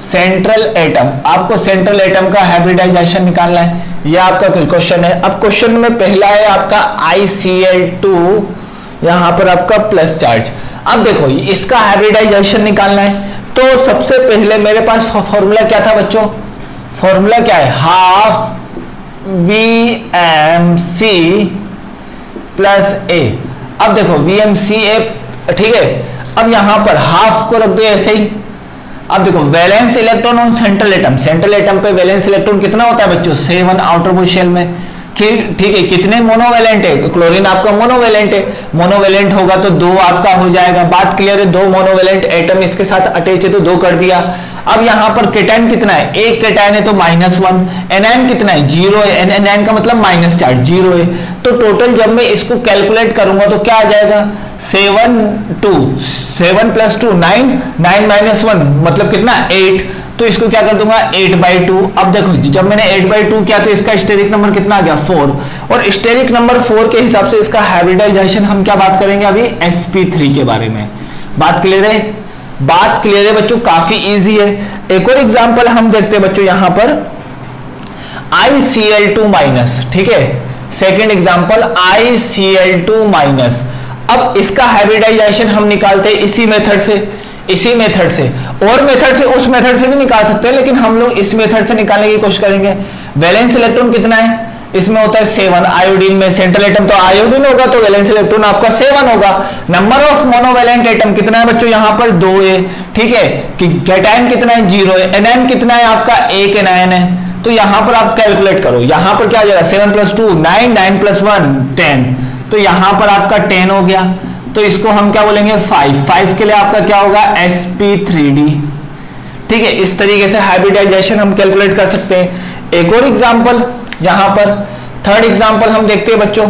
central atom आपको सेंट्रल एटम का हाइब्रिडाइजेशन निकालना है। यह आपका क्वेश्चन है? अब क्वेश्चन में पहला है आपका ICl2 यहाँ पर आपका प्लस चार्ज अब देखो, इसका हाइब्रिडाइजेशन निकालना है। तो सबसे पहले मेरे पास फॉर्मूला क्या था बच्चों? फॉर्मूला क्या है? Half V M C plus A अब देखो वी एम सी ए ठीक है? अब यहाँ पर हाफ़ को रख दो ऐसे ही। अब देखो valence electron on central atom central atom पे वैलेंस इलेक्ट्रॉन कितना होता है बच्चों? सेवन आउटर मोशन में। ठीक है, कितने मोनोवेलेंट है? क्लोरीन आपका मोनोवेलेंट है। मोनोवेलेंट होगा तो दो आपका हो जाएगा। बात क्लियर है, दो मोनोवेलेंट एटम इसके साथ अटैच है तो दो कर दिया। अब यहाँ पर केटाइन कितना है? एक केटाइन है तो माइनस वन एनआईन कितना है? ज़ीरो है। एनआईन का मतलब माइनस चार ज़ीरो है। तो टोटल जब मैं इसको कैलकुलेट करूँगा तो क्या आ जाएगा? Seven two seven plus two nine nine minus one मतलब कितना? एट तो इसको क्या कर दूँगा? एट बाई टू अब देखो, जब मैंने एट बाई टू किया तो इसका स्टेरिक नंबर कितना आ गया? फोर और स्टेरिक नंबर फोर के हिसाब से इसका हाइब्रिडाइजेशन हम क्या बात करेंगे अभी? Sp3 के बारे में। बात क्लियर है? बात क्लियर है बच्चों, काफ़ी इजी है। एक और एग्जांपल हम देखते हैं बच्चों यहाँ पर। ICl2 माइनस ठीक है? Second example example ICl2 minus अब इसका हाइब्रिडाइजेशन हम निकालते हैं इसी मेथड से। इसी मेथड से। और मेथड से, उस मेथड से भी निकाल सकते हैं, लेकिन हम लोग इस मेथड से निकालने की कोशिश करेंगे। वैलेंस इलेक्ट्रॉन कितना है? इसमें होता है सेवन। आयोडीन में सेंट्रल एटम तो आयोडीन होगा तो वैलेंस इलेक्ट्रॉन आपका सेवन होगा। नंबर ऑफ़ मोनोवेलेंट एटम कितना है बच्चों? यहाँ पर दो है। ठीक है? कि कैटाइन कितना है? ज़ीरो है। एनआईन कितना है? आपका एक एनआईन है। तो यहाँ पर आप कैलकुलेट करो। यहाँ पर क्या हो जाएगा? Seven plus two nine nine plus one ten तो यहाँ पर आपका टेन हो गया। तो इसको हम क्या बोलेंगे? फाइव फाइव के लिए आपका क्या होगा? एस पी थ्री डी ठीक है, इस तरीके से हाइब्रिडाइजेशन हम कैलकुलेट कर सकते हैं। एक और एग्ज़ाम्पल यहाँ पर थर्ड एग्ज़ाम्पल हम देखते हैं बच्चों।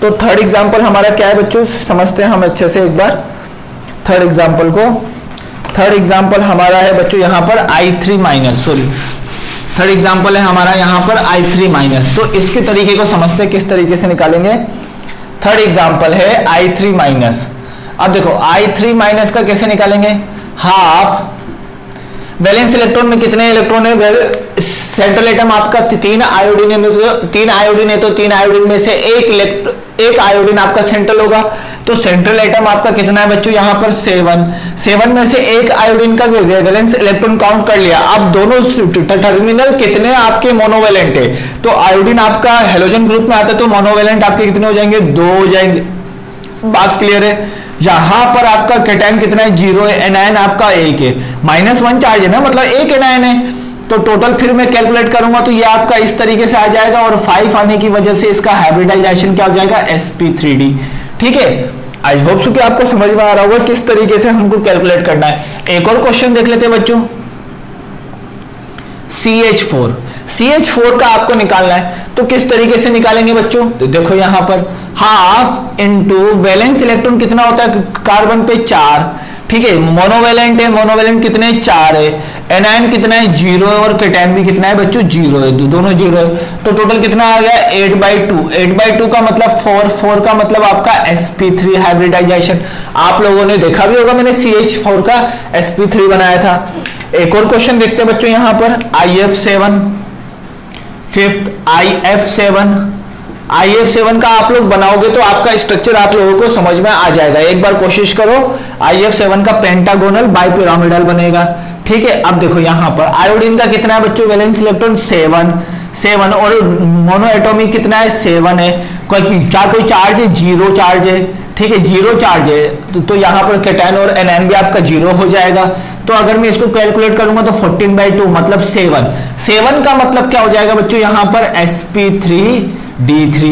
तो थर्ड एग्ज़ाम्पल हमारा क्या है बच्चों? समझते हैं हम अच्छे से एक बार। थर्ड एग्ज़ाम्पल को। थर्ड एग्ज़ाम्पल हमारा है बच्चों यहाँ पर I three minus sorry third example है हमारा यहाँ पर आई थ्री माइनस तो इसके तरीके को समझते हैं, किस तरीके से निकालेंगे? थर्ड एग्ज़ाम्पल है आई थ्री माइनस अब देखो आई थ्री माइनस का कैसे निकालेंगे? हाफ़ वैलेंस इलेक्ट्रॉन में कितने इलेक्ट्रॉन है? सेंट्रल एटम आपका तीन आयोडीन है तीन आयोडीन है तो तीन आयोडीन में से एक एक आयोडीन आपका सेंट्रल होगा। तो सेंट्रल एटम आपका कितना है बच्चों? यहाँ पर सेवन सेवन में से एक आयोडीन का वैलेंस इलेक्ट्रॉन काउंट कर लिया। अब दोनों टर्मिनल कितने आपके मोनोवेलेंट है? तो आयोडीन आपका हेलोजन ग्रुप में आता है तो मोनोवेलेंट आपके कितने हो जाएँगे? दो हो जाएँगे। बात क्लियर है? यहाँ पर आपका कैटाइन कितना है? ज़ीरो है। एनआईन आपका एक है। माइनस वन चार्ज है ना? मतलब एक एनआईन है। तो टोटल फिर मैं कैलकुलेट करूँगा तो ये आपका इस तरीके से आ जाएगा और फाइव आने की वजह से इसका हाइब्रिडाइजेशन क्या हो जाएगा? Sp3d ठीक है? आई होप सो कि आपको समझ में आ रहा होगा किस तरीके से हमको कैलकुलेट करना है। एक और क्वेश्चन देख लेते हैं बच्चों। CH4 CH4 का आपको निकालना है। तो किस तरीके से निकालेंगे बच्चों? तो देखो यहाँ पर हाफ़ इंटू वैलेंस इलेक्ट्रॉन कितना होता है? कार्बन पे चार। ठीक है मोनोवेलेंट है मोनोवेलेंट कितने? चार है। एनाइन कितना है? ज़ीरो है और केटाइन भी कितना है बच्चों? ज़ीरो है। दोनों ज़ीरो है। तो टोटल कितना आ गया? Eight by two eight by two का मतलब फोर फोर का मतलब आपका sp3 हाइब्रिडाइजेशन आप लोगों ने देखा भी होगा मैंने CH4 का sp3 बनाया था। एक और क्वेश्चन देखते हैं बच्चों यहाँ पर। IF7 फिफ्थ IF7 IF7 का आप लोग बनाओगे तो आपका स्ट्रक्चर आप लोगों को समझ में आ जाएगा। एक बार कोशिश करो। IF7 का पेंटागोनल बाइपिरामिडल बनेगा। ठीक है अब देखो यहाँ पर आयोडीन का कितना है बच्चों? वैलेंस इलेक्ट्रॉन सेवन सेवन और मोनो एटोमिक कितना है? सेवन है। कोई चार कोई चार्ज है? ज़ीरो चार्ज है। ठीक है ज़ीरो चार्ज है। तो, तो यहाँ पर कैटाइन और एनएन भी आपका ज़ीरो हो जाएगा। तो अगर मैं इसको कैलकुलेट करूँगा तो 14 बाई टू मतलब सेवन सेवन का मतलब क्या हो जाएगा बच्चों? यहाँ पर sp3d3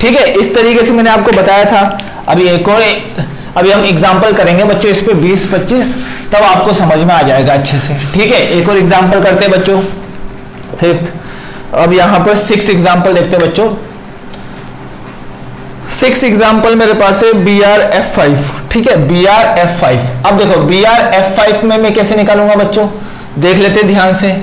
ठीक है इस तरीके से मैंने आपको बताया था। अभी एक और अभी हम एग्ज़ाम्पल करेंगे बच्चों, इस पे 20 25 तब आपको समझ में आ जाएगा अच्छे से। ठीक है? एक और एग्ज़ाम्पल करते हैं बच्चों। फिफ्थ अब यहाँ पर सिक्स एग्ज़ाम्पल देखते हैं बच्चों। सिक्स एग्ज़ाम्पल मेरे पास है बी आर एफ़ फाइव ठीक है? बी आर एफ़ फाइव अब देखो बी आर एफ़ फाइव में मैं कैसे निकालूँगा बच्चों? देख लेते ध्यान से।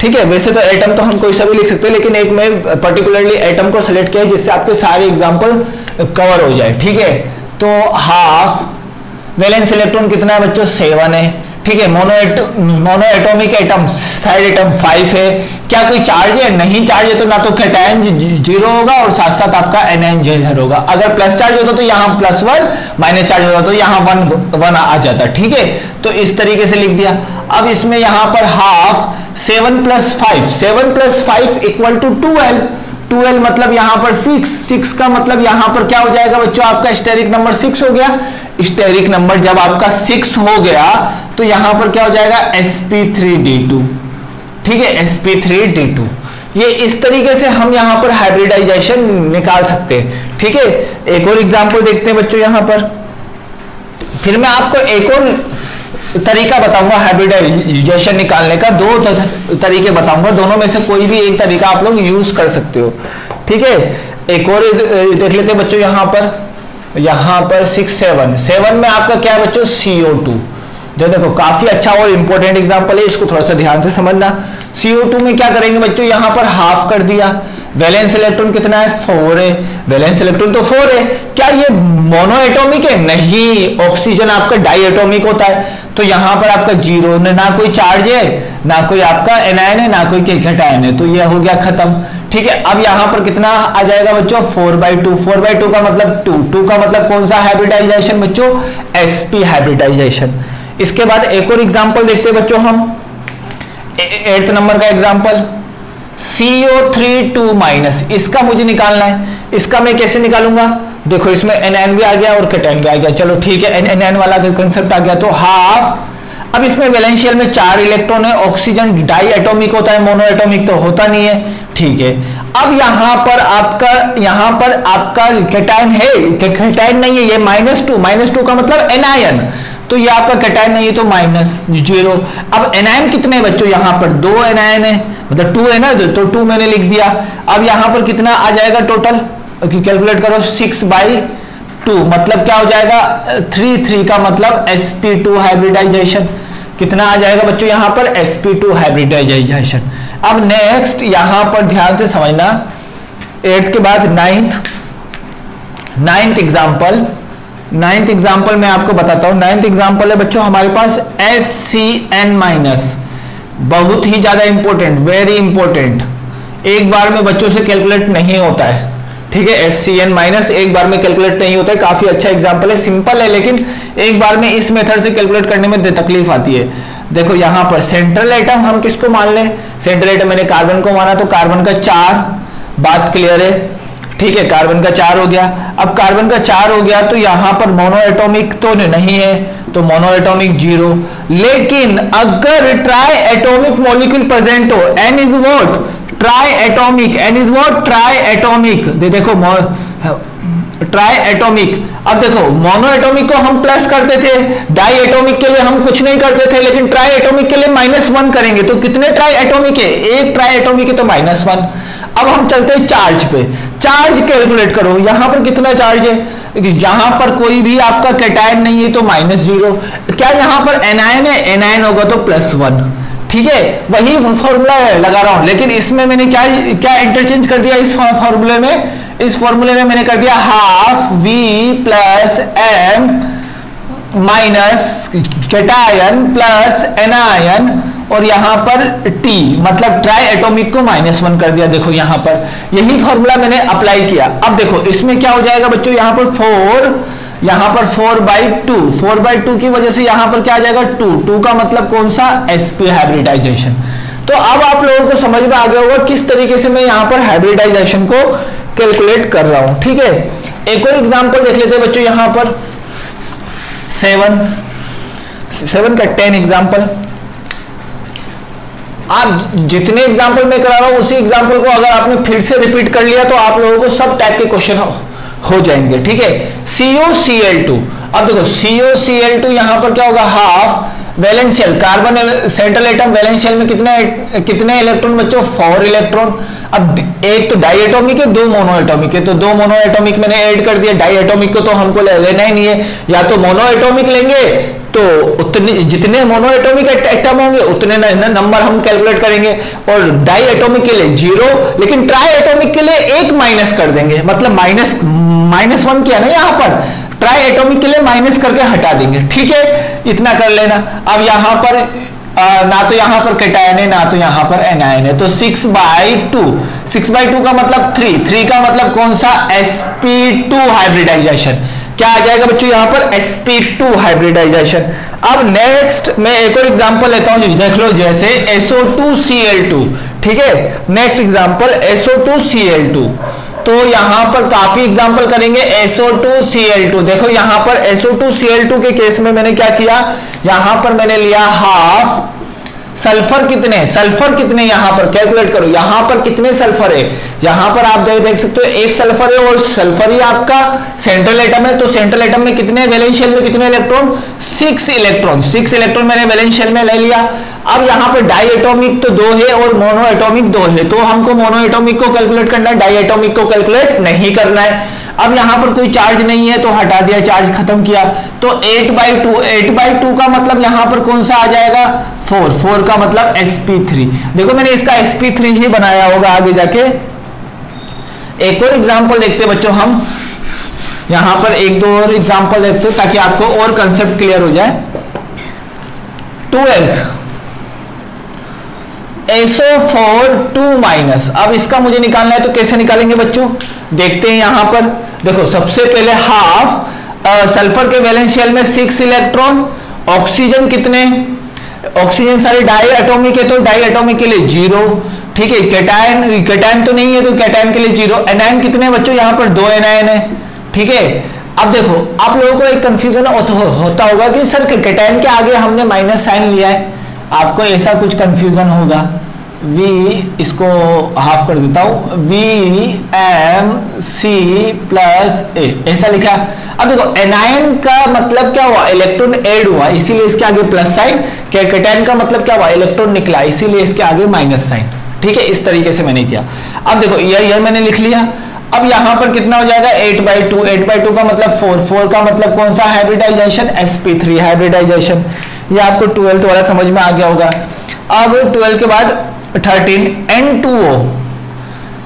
ठीक है? वैसे तो एटम तो हम कोई सा भी लिख सकते हैं, लेकिन एक मैं पर्टिकुलरली एटम को सेलेक्ट किया जिससे आपके सारे एग्ज़ाम्पल कवर हो जाए। ठीक है? तो हाफ़ वैलेंस इलेक्ट्रॉन कितना है बच्चों? सेवन है। ठीक है mono mono atomic atom side atom five है। क्या कोई चार्ज है? नहीं चार्ज है तो ना तो कैटायन ज़ीरो होगा और साथ साथ आपका एनआईन जेलर होगा। अगर प्लस चार्ज होता तो यहाँ प्लस वन माइनस चार्ज होता तो यहाँ वन वन आ जाता। ठीक है? तो इस तरीके से लिख दिया। अब इसमें यहाँ पर half seven plus five seven plus five equal to twelve twelve मतलब यहाँ पर सिक्स सिक्स का मतलब यहाँ पर क्या हो जाएगा बच्चों? आपका स्टेरिक नंबर सिक्स हो गया। स्टेरिक नंबर जब आपका सिक्स हो गया तो यहाँ पर क्या हो जाएगा? Sp3d2 ठीक है? Sp3d2 ये इस तरीके से हम यहाँ पर हाइब्रिडाइजेशन निकाल सकते हैं। ठीक है? एक और एग्जांपल देखते हैं बच्चों यहाँ पर। फिर मैं आपको एक और तरीका बताऊँगा हाइब्रिडाइजेशन निकालने का, दो तरीके बताऊँगा, दोनों में से कोई भी एक तरीका आप लोग यूज़ कर सकते हो। ठीक है? एक और देख लेते हैं बच्चों यहाँ पर यहाँ पर सिक्स सेवन सेवन में आपका क्या है बच्चों? सीओ टू जो देखो, काफ़ी अच्छा और इंपॉर्टेंट एग्ज़ाम्पल है, इसको थोड़ा सा ध्यान से समझना। CO2 में क्या करेंगे बच्चों? यहाँ पर हाफ़ कर दिया। वैलेंस इलेक्ट्रॉन कितना है? फोर है। वैलेंस इलेक्ट्रॉन तो फोर है। क्या ये मोनो एटोमिक है? नहीं ऑक्सीजन आपका डाई एटोमिक होता है। तो यहाँ पर आपका ज़ीरो ना कोई चार्ज है, ना कोई आपका एनायन है, ना कोई घटायन है। तो ये हो गया खत्म। ठीक है, अब यहाँ पर कितना आ जाएगा बच्चों? Four by two four by two का मतलब टू टू का मतलब कौन सा हाइब्रिडाइजेशन बच्चों? एसपी हाइब्रिडाइजेशन इसके बाद एक और एग्ज़ाम्पल देखते हैं बच्चों हम। एट्थ नंबर का एग्ज़ाम्पल CO3 टू माइनस इसका मुझे निकालना है। इसका मैं कैसे निकालूँगा? देखो, इसमें एन एन भी आ गया और कैटेन भी आ गया। चलो, ठीक है एन एन वाला कंसेप्ट आ गया तो हाफ़ अब इसमें वैलेंशियल में चार इलेक्ट्रॉन है। ऑक्सीजन डाई एटोमिक होता है मोनो एटोमिक तो होता नहीं है। ठीक है। अब यहाँ पर आपका, यहाँ पर आपका कैटाइन है। कैटाइन नहीं है, ये माइनस टू माइनस टू का मतलब एनायन तो ये आपका कैटाइन नहीं है तो माइनस ज़ीरो अब एनायन कितने बच्चों? यहाँ पर दो एनायन है मतलब टू है ना? तो टू मैंने लिख दिया। अब यहाँ पर कितना आ जाएगा टोटल कैलकुलेट करो सिक्स बाई टू मतलब क्या हो जाएगा? थ्री थ्री का मतलब sp2 हाइब्रिडाइजेशन कितना आ जाएगा बच्चों यहाँ पर? Sp2 हाइब्रिडाइजेशन अब नेक्स्ट यहाँ पर ध्यान से समझना। एट्थ के बाद ninth ninth example ninth example मैं आपको बताता हूँ। नाइन्थ एग्ज़ाम्पल है बच्चों, हमारे पास एस सी एन माइनस बहुत ही ज़्यादा इंपॉर्टेंट वेरी इंपॉर्टेंट एक बार में बच्चों से कैलकुलेट नहीं होता है। ठीक है? एस सी एन माइनस एक बार में कैलकुलेट नहीं होता है। काफ़ी अच्छा एग्ज़ाम्पल है। सिंपल है, लेकिन एक बार में इस मेथड से कैलकुलेट करने में तकलीफ़ आती है। देखो, यहाँ पर सेंट्रल एटम हम किसको मान लें? सेंट्रल एटम मैंने कार्बन को माना तो कार्बन का चार। बात क्लियर है? ठीक है, कार्बन का चार हो गया। अब कार्बन का चार हो गया तो यहाँ पर मोनो एटोमिक तो नहीं है तो मोनो एटोमिक ज़ीरो। लेकिन अगर ट्राई एटोमिक मोलिक्यूल प्रेजेंट हो N is what triatomic N is what triatomic देखो ट्राई एटोमिक अब देखो मोनो एटोमिक को हम प्लस करते थे डाई एटोमिक के लिए हम कुछ नहीं करते थे, लेकिन ट्राई एटोमिक के लिए माइनस वन करेंगे। तो कितने ट्राई एटोमिक है? एक ट्राई एटोमिक है तो माइनस वन। अब हम चलते हैं चार्ज पे। चार्ज कैलकुलेट करो, यहाँ पर कितना चार्ज है? यहाँ पर कोई भी आपका कैटायन नहीं है तो माइनस ज़ीरो क्या यहाँ पर एनायन है? एनायन होगा तो प्लस वन ठीक है? वही फॉर्मूला लगा रहा हूँ। लेकिन इसमें मैंने क्या क्या इंटरचेंज कर दिया इस फॉर्मूले में? इस फॉर्मूले में मैंने कर दिया half V plus M minus cation plus anion और यहाँ पर T मतलब ट्राई एटोमिक को माइनस वन कर दिया, देखो यहाँ पर। यही फॉर्मूला मैंने अप्लाई किया। अब देखो, इसमें क्या हो जाएगा बच्चों? यहाँ पर फोर यहाँ पर four by two four by two की वजह से यहाँ पर क्या आ जाएगा? टू टू का मतलब कौन सा? एसपी हाइब्रिडाइजेशन तो अब आप लोगों को समझ में आ गया होगा किस तरीके से मैं यहाँ पर हाइब्रिडाइजेशन को कैलकुलेट कर रहा हूँ, ठीक है? एक और एग्ज़ाम्पल देख लेते हैं बच्चों यहाँ पर। सेवन सेवन का टेन एग्जांपल आप जितने एग्ज़ाम्पल मैं करा रहा हूँ उसी एग्ज़ाम्पल को अगर आपने फिर से रिपीट कर लिया तो आप लोगों को सब टाइप के क्वेश्चन हो, हो जाएँगे ठीक है? सीओ सी एल टू अब देखो सीओ सी एल टू यहाँ पर क्या होगा? Half valence shell carbon central atom valence shell में कितने कितने इलेक्ट्रॉन बच्चों? फोर इलेक्ट्रॉन अब एक तो डाई एटोमिक है दो मोनो है तो दो मोनो एटोमिक मैंने ऐड कर दिया। डाई एटोमिक को तो हमको लेना ही नहीं है। या तो मोनो लेंगे तो उतने जितने मोनो एटोमिक एटम होंगे उतने नंबर हम कैलकुलेट करेंगे और डाई एटोमिक के लिए ज़ीरो लेकिन ट्राई एटोमिक के लिए एक माइनस कर देंगे। मतलब माइनस माइनस वन किया ना यहाँ पर? ट्राई एटॉमिक के लिए माइनस करके हटा देंगे। ठीक है? इतना कर लेना। अब यहाँ पर आ, ना तो यहाँ पर कैटायन है ना तो यहाँ पर एनायन है। तो six by two six by two का मतलब थ्री थ्री का मतलब कौन सा? एसपी टू हाइब्रिडाइजेशन क्या आ जाएगा बच्चों यहाँ पर? Sp2 हाइब्रिडाइजेशन अब नेक्स्ट मैं एक और एग्जांपल लेता हूँ, देख लो जैसे SO2Cl2 ठीक है? नेक्स्ट एग्जांपल SO2Cl2 तो यहाँ पर काफ़ी एग्जांपल करेंगे SO2Cl2 देखो यहाँ पर SO2Cl2 के केस में मैंने क्या किया? यहाँ पर मैंने लिया हाफ़ सल्फ़र कितने सल्फ़र कितने यहाँ पर? कैलकुलेट करो, यहाँ पर कितने सल्फ़र है? यहाँ पर आप देख सकते हो, एक सल्फ़र है और सल्फ़र ही आपका सेंट्रल एटम है। तो सेंट्रल एटम में कितने वैलेंस में कितने electron six electron six electron मैंने वैलेंस में ले लिया। अब यहाँ पर डाई एटोमिक तो दो है और मोनो एटोमिक दो है। तो हमको मोनो एटोमिक को कैलकुलेट करना है डाई एटोमिक को कैलकुलेट नहीं करना है। अब यहाँ पर कोई चार्ज नहीं है तो हटा दिया चार्ज खत्म किया। तो eight by two eight by two का मतलब यहाँ पर कौन सा आ जाएगा? 4 4 का मतलब sp3 देखो मैंने इसका sp3 ही बनाया होगा आगे जाके। एक और एग्ज़ाम्पल देखते बच्चों हम। यहाँ पर एक दो और एग्ज़ाम्पल देखते ताकि आपको और कंसेप्ट क्लियर हो जाए। ट्वेल्थ SO4 2 माइनस अब इसका मुझे निकालना है तो कैसे निकालेंगे बच्चों? देखते हैं यहाँ पर। देखो, सबसे पहले हाफ़ सल्फ़र के वैलेंस शेल में सिक्स इलेक्ट्रॉन ऑक्सीजन कितने? ऑक्सीजन सारे डाई एटोमिक है तो डाई एटोमिक के लिए ज़ीरो ठीक है कैटायन कैटायन तो नहीं है तो कैटायन के लिए ज़ीरो एनायन कितने बच्चों? यहाँ पर दो एनायन है। ठीक है? अब देखो, आप लोगों को एक कंफ्यूजन होता होगा कि सर कैटायन के आगे हमने माइनस साइन लिया है। आपको ऐसा कुछ कंफ्यूजन होगा। V इसको हाफ़ कर देता हूँ। V M C plus A ऐसा लिखा। अब देखो एनायन का मतलब क्या हुआ? इलेक्ट्रॉन ऐड हुआ। इसीलिए इसके आगे प्लस साइन कैटायन का मतलब क्या हुआ? इलेक्ट्रॉन निकला। इसीलिए इसके आगे माइनस साइन ठीक है? इस तरीके से मैंने किया। अब देखो यह यह मैंने लिख लिया। अब यहाँ पर कितना हो जाएगा? 8 by two eight by two का मतलब 4 4 का मतलब कौन सा हाइब्रिडाइजेशन sp3 हाइब्रिडाइजेशन ये आपको ट्वेल्थ वाला समझ में आ गया होगा। अब ट्वेल्थ के बाद thirteen N two O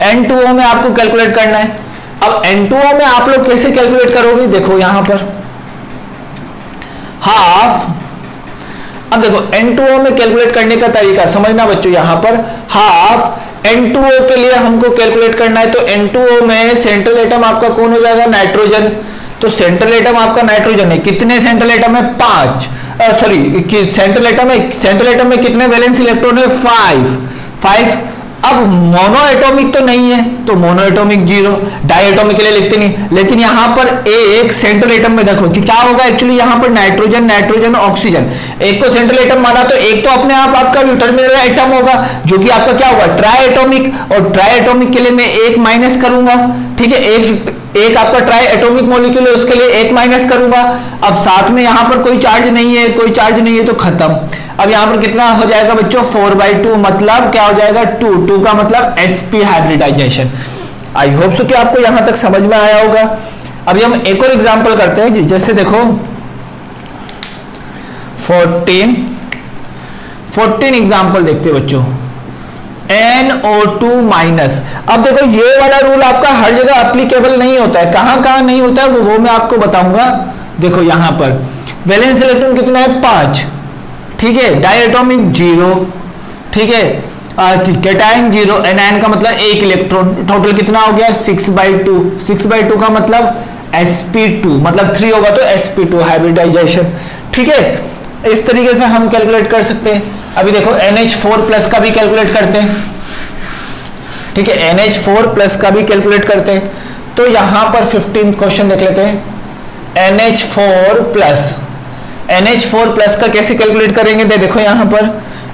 N two O में आपको कैलकुलेट करना है। अब एन टू ओ में आप लोग कैसे कैलकुलेट करोगे? देखो यहाँ पर। हाफ़ अब देखो एन टू ओ में कैलकुलेट करने का तरीका, समझना बच्चों यहाँ पर। हाफ़ एन टू ओ के लिए हमको कैलकुलेट करना है तो एन टू ओ में सेंट्रल एटम आपका कौन हो जाएगा? नाइट्रोजन तो सेंट्रल एटम आपका नाइट्रोजन है। कितने सेंट्रल एटम है पाँच। सॉरी सेंट्रल एटम में सेंट्रल एटम में कितने वैलेंस इलेक्ट्रॉन है? फाइव फाइव अब मोनो एटॉमिक तो नहीं है तो monoatomic zero diatomic के लिए लिखते नहीं। लेकिन यहाँ पर एक सेंट्रल एटम में देखो कि क्या होगा एक्चुअली यहाँ पर नाइट्रोजन नाइट्रोजन ऑक्सीजन एक को सेंट्रल एटम माना तो एक तो अपने आप, आपका टर्मिनल एटम होगा, जो कि आपका क्या होगा? ट्राई एटोमिक और ट्राई एटोमिक के लिए मैं एक माइनस करूँगा। ठीक है, एक एक आपका ट्राई एटोमिक मोलिक्यूल है, उसके लिए एक माइनस करूँगा। अब साथ में यहाँ पर कोई चार्ज नहीं है, कोई चार्ज नहीं है तो खत्म। अब यहाँ पर कितना हो जाएगा बच्चों? फोर बाई टू मतलब क्या हो जाएगा? टू टू का मतलब SP hybridisation I hope so कि आपको यहाँ तक समझ में आया होगा। अभी हम एक और एग्ज़ाम्पल करते हैं जैसे देखो फोर्टीन फोर्टीन एग्ज़ाम्पल देखते बच्चों। NO2 माइनस अब देखो ये वाला रूल आपका हर जगह अप्लीकेबल नहीं होता है। कहाँ कहाँ नहीं होता है वो, वो मैं आपको बताऊँगा। देखो यहाँ पर। वैलेंस इलेक्ट्रॉन कितना है? पाँच। ठीक है? डायटोमिक ज़ीरो ठीक है? कैटाइन ज़ीरो एनायन का मतलब एक इलेक्ट्रॉन टोटल कितना हो गया? Six by two six by two का मतलब sp2 मतलब थ्री होगा तो sp2 हाइब्रिडाइजेशन ठीक है? इस तरीके से हम कैलकुलेट कर सकते हैं। अभी देखो NH4 प्लस का भी कैलकुलेट करते हैं। ठीक है NH4 प्लस का भी कैलकुलेट करते हैं। तो यहाँ पर 15 क्वेश्चन देख लेते हैं। NH4 प्लस NH4 प्लस का कैसे कैलकुलेट करेंगे? दे देखो यहाँ पर।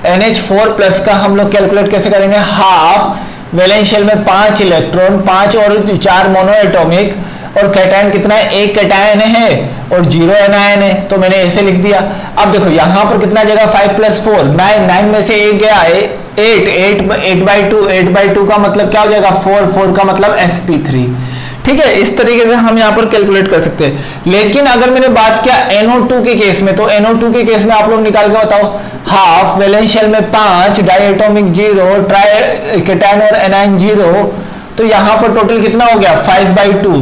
NH4 प्लस का हम लोग कैलकुलेट कैसे करेंगे? हाफ़ वैलेंशियल में पाँच इलेक्ट्रॉन पाँच और चार मोनो एटोमिक और कैटायन कितना है? एक कैटायन है और ज़ीरो एनायन है तो मैंने ऐसे लिख दिया। अब देखो, यहाँ पर कितना जगह five plus four nine nine में से एक गया है eight eight eight by two eight by two का मतलब क्या हो जाएगा? फोर फोर का मतलब एस पी थ्री ठीक है, इस तरीके से हम यहाँ पर कैलकुलेट कर सकते हैं। लेकिन अगर मैंने बात किया NO2 के केस में तो NO2 के केस में आप लोग निकाल के बताओ। हाफ़ वैलेंशियल में पाँच डाइएटोमिक ज़ीरो ट्राई केटाइन और एनाइन ज़ीरो तो यहाँ पर टोटल कितना हो गया? Five by two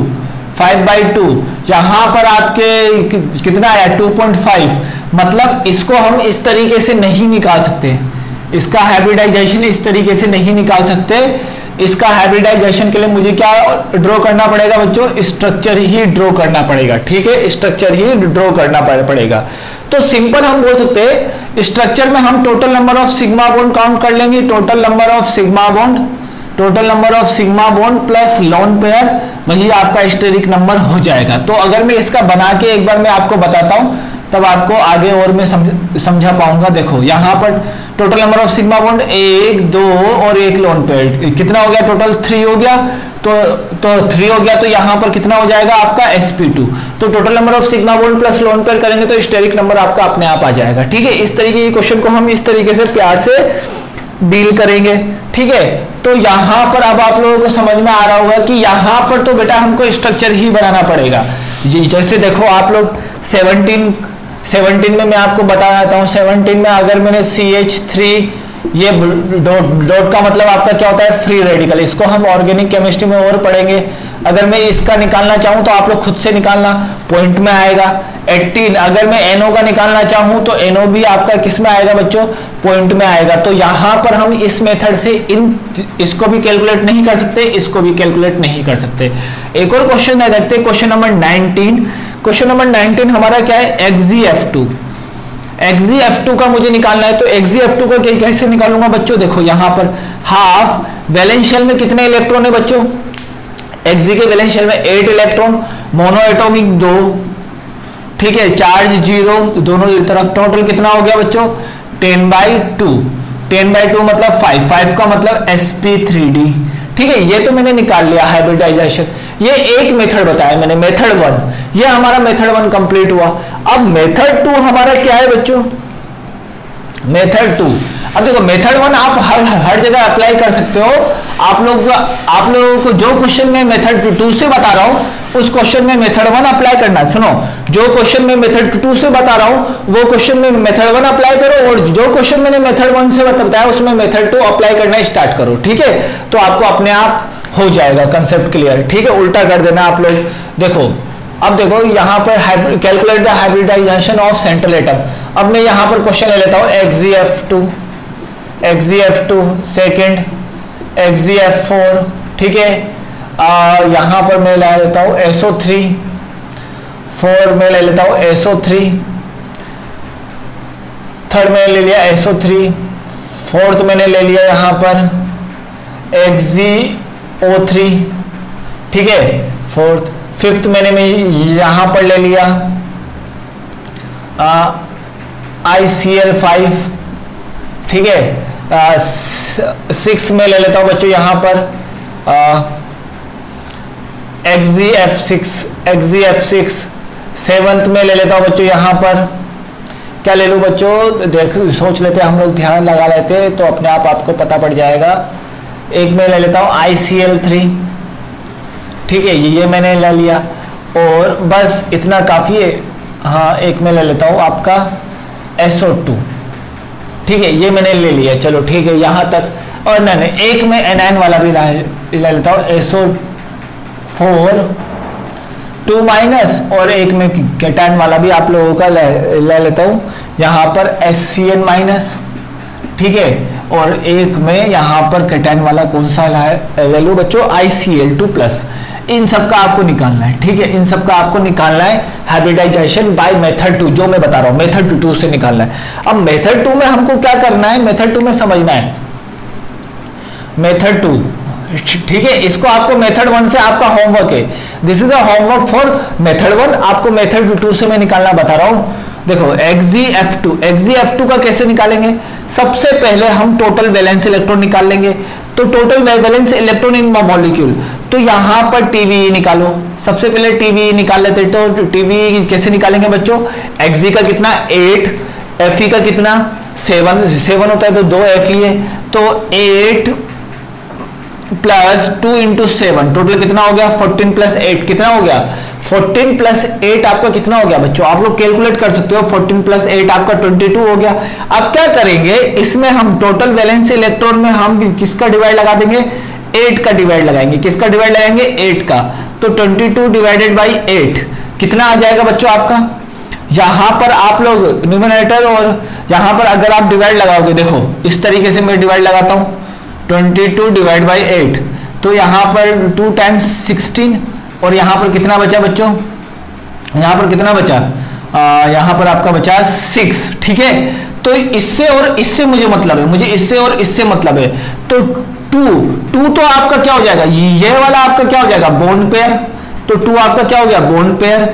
five by two यहाँ पर आपके कितना आया टू पॉइंट फाइव। मतलब इसको हम इस तरीके से नहीं निकाल सकते। इसका हाइब्रिडाइजेशन इस तरीके से नहीं निकाल सकते। इसका हाइब्रिडाइजेशन के लिए मुझे क्या ड्रॉ करना पड़ेगा बच्चों? स्ट्रक्चर ही ड्रॉ करना पड़ेगा, ठीक है? स्ट्रक्चर ही ड्रॉ करना पड़ेगा। तो सिंपल हम बोल सकते हैं स्ट्रक्चर में हम total number of sigma bond count कर लेंगे। Total number of sigma bond total number of sigma bond plus lone pair वही आपका स्टेरिक नंबर हो जाएगा। तो अगर मैं इसका बना के एक बार मैं आपको बताता हूँ, तब आपको आगे और मैं समझा पाऊँगा। देखो, यहाँ पर total number of sigma bond एक, दो और एक लोन पेयर कितना हो गया? टोटल थ्री हो गया। तो तो थ्री हो गया तो यहाँ पर कितना हो जाएगा आपका? Sp2 तो total number of sigma bond plus lone pair करेंगे तो स्टेरिक नंबर आपका अपने आप आ जाएगा। ठीक है? इस तरीके के क्वेश्चन को हम इस तरीके से प्यार से डील करेंगे, ठीक है? तो यहाँ पर अब आप लोगों को समझ में आ रहा होगा कि यहाँ पर तो बेटा हमको स्ट्रक्चर ही बनाना पड़ेगा। जैसे देखो आप लोग 17 17 में मैं आपको बता देता हूँ 17 में अगर मैंने सी एच थ्री ये डॉट डॉट का मतलब आपका क्या होता है? फ्री रेडिकल इसको हम ऑर्गेनिक केमिस्ट्री में और पढ़ेंगे। अगर मैं इसका निकालना चाहूँ तो आप लोग खुद से निकालना पॉइंट में आएगा। 18 अगर मैं एनओ का निकालना चाहूँ तो एनओ भी आपका किसमें आएगा बच्चों? पॉइंट में आएगा। तो यहाँ पर हम इस मेथड से इन इसको भी कैलकुलेट नहीं कर सकते, इसको भी कैलकुलेट नहीं कर सकते। एक और क्वेश्चन है, देखते क्वेश्चन नंबर 19 क्वेश्चन नंबर 19 हमारा क्या है? X E F two X E F two का मुझे निकालना है तो एक्जी एफ़ टू का कैसे निकालूँगा बच्चों? देखो यहाँ पर हाफ़ वैलेंशियल में कितने इलेक्ट्रॉन है बच्चों? एक्जी के वैलेंशियल में एट इलेक्ट्रॉन मोनो एटोमिक दो, ठीक है चार्ज ज़ीरो दोनों तरफ़ टोटल कितना हो गया बच्चों? Ten by two ten by two मतलब फाइव फाइव का मतलब एस थ्री डी ठीक है, ये तो मैंने निकाल लिया हाइब्रिडाइजेशन ये एक मेथड बताया मैंने मेथड वन ये हमारा मेथड वन कंप्लीट हुआ. अब मेथड टू हमारा क्या है बच्चों? मेथड टू अब देखो मेथड वन आप हर हर जगह अप्लाई कर सकते हो। आप लोग आप लोगों को जो क्वेश्चन में मेथड टू से बता रहा हूँ, उस क्वेश्चन में मेथड वन अप्लाई करना। सुनो, जो क्वेश्चन में मेथड टू से बता रहा हूँ, वो क्वेश्चन में मेथड वन अप्लाई करो और जो क्वेश्चन मैंने मेथड वन से बताया, उसमें मेथड टू अप्लाई करना स्टार्ट करो, ठीक है? तो आपको अपने आप हो जाएगा कंसेप्ट क्लियर ठीक है? उल्टा कर देना आप लोग। देखो, अब देखो, यहाँ पर calculate the hybridisation of central atom अब मैं यहाँ पर क्वेश्चन ले लेता हूँ X E F two X E F two second X E F four ठीक है? यहाँ पर मैं ले लेता हूँ एसओ थ्री फोर में ले लेता हूँ एसओ थ्री थर्ड में ले लिया एसओ थ्री फोर्थ मैंने ले लिया यहाँ पर एक्जी ओ थ्री ठीक है? फोर्थ फिफ्थ मैंने मैं यहाँ पर ले लिया आई सी एल फाइव ठीक है? सिक्स में ले लेता हूँ बच्चों यहाँ पर। X E F six X E F six seventh में ले लेता हूँ बच्चों यहाँ पर। क्या ले लूँ बच्चों? देख, सोच लेते हम लोग ध्यान लगा लेते तो अपने आप आपको पता पड़ जाएगा। एक में ले लेता हूँ आई सी एल थ्री ठीक है, ये मैंने ले लिया। और बस इतना काफ़ी है। हाँ एक में ले लेता हूँ आपका एसओ टू ठीक है ये मैंने ले लिया चलो ठीक है यहाँ तक। और नहीं एक में एन एन वाला भी ले लेता हूँ एसओ फोर टू माइनस और एक में कैटाइन वाला भी आप लोगों का ले, ले लेता हूँ। यहाँ पर एस सी एन माइनस ठीक है? और एक में यहाँ पर कैटाइन वाला कौन सा है वैल्यू बच्चों? I C L two plus इन सब का आपको निकालना है, ठीक है? इन सब का आपको निकालना है हाइब्रिडाइजेशन बाय मेथड टू जो मैं बता रहा हूँ मेथड टू टू से निकालना है। अब मेथड टू में हमको क्या करना है? मेथड टू में समझना है। मेथड टू ठीक है? इसको आपको मेथड वन से आपका होमवर्क है। This is a homework for method one आपको मेथड टू से मैं निकालना बता रहा हूँ। देखो X E F two X E F two का कैसे निकालेंगे? सबसे पहले हम टोटल वैलेंस इलेक्ट्रॉन निकाल लेंगे। तो total valence electron in molecule तो यहाँ पर टीवी निकालो। सबसे पहले टीवी निकाल लेते तो टीवी कैसे निकालेंगे बच्चों? एक्जी का कितना? एट एफ़ का कितना? सेवन सेवन होता है तो दो एफ़ है। तो eight plus two into seven total कितना हो गया? फोर्टीन प्लस एट कितना हो गया? 14 प्लस एट आपका कितना हो गया बच्चों? आप लोग कैलकुलेट कर सकते हो 14 प्लस एट आपका 22 हो गया। अब क्या करेंगे? इसमें हम टोटल वैलेंस इलेक्ट्रॉन में हम किसका डिवाइड लगा देंगे? एट का डिवाइड लगाएँगे। किसका डिवाइड लगाएँगे? एट का। तो twenty two divided by eight, कितना आ जाएगा बच्चों आपका? यहाँ पर आप लोग न्यूमिनेटर और यहाँ पर अगर आप डिवाइड लगाओगे, देखो, इस तरीके से मैं डिवाइड लगाता हूँ। Twenty two divide by eight तो यहाँ पर टू टाइम्स सिक्सटीन और यहाँ पर कितना बचा बच्चों? यहाँ पर कितना बचा? आ, यहाँ पर आपका बचा सिक्स ठीक है? तो इससे और इससे मुझे मतलब है मुझे इससे और इससे मतलब है। तो टू टू तो आपका क्या हो जाएगा? ये वाला आपका क्या हो जाएगा? बोन पेयर तो टू आपका क्या हो गया? बोन पेयर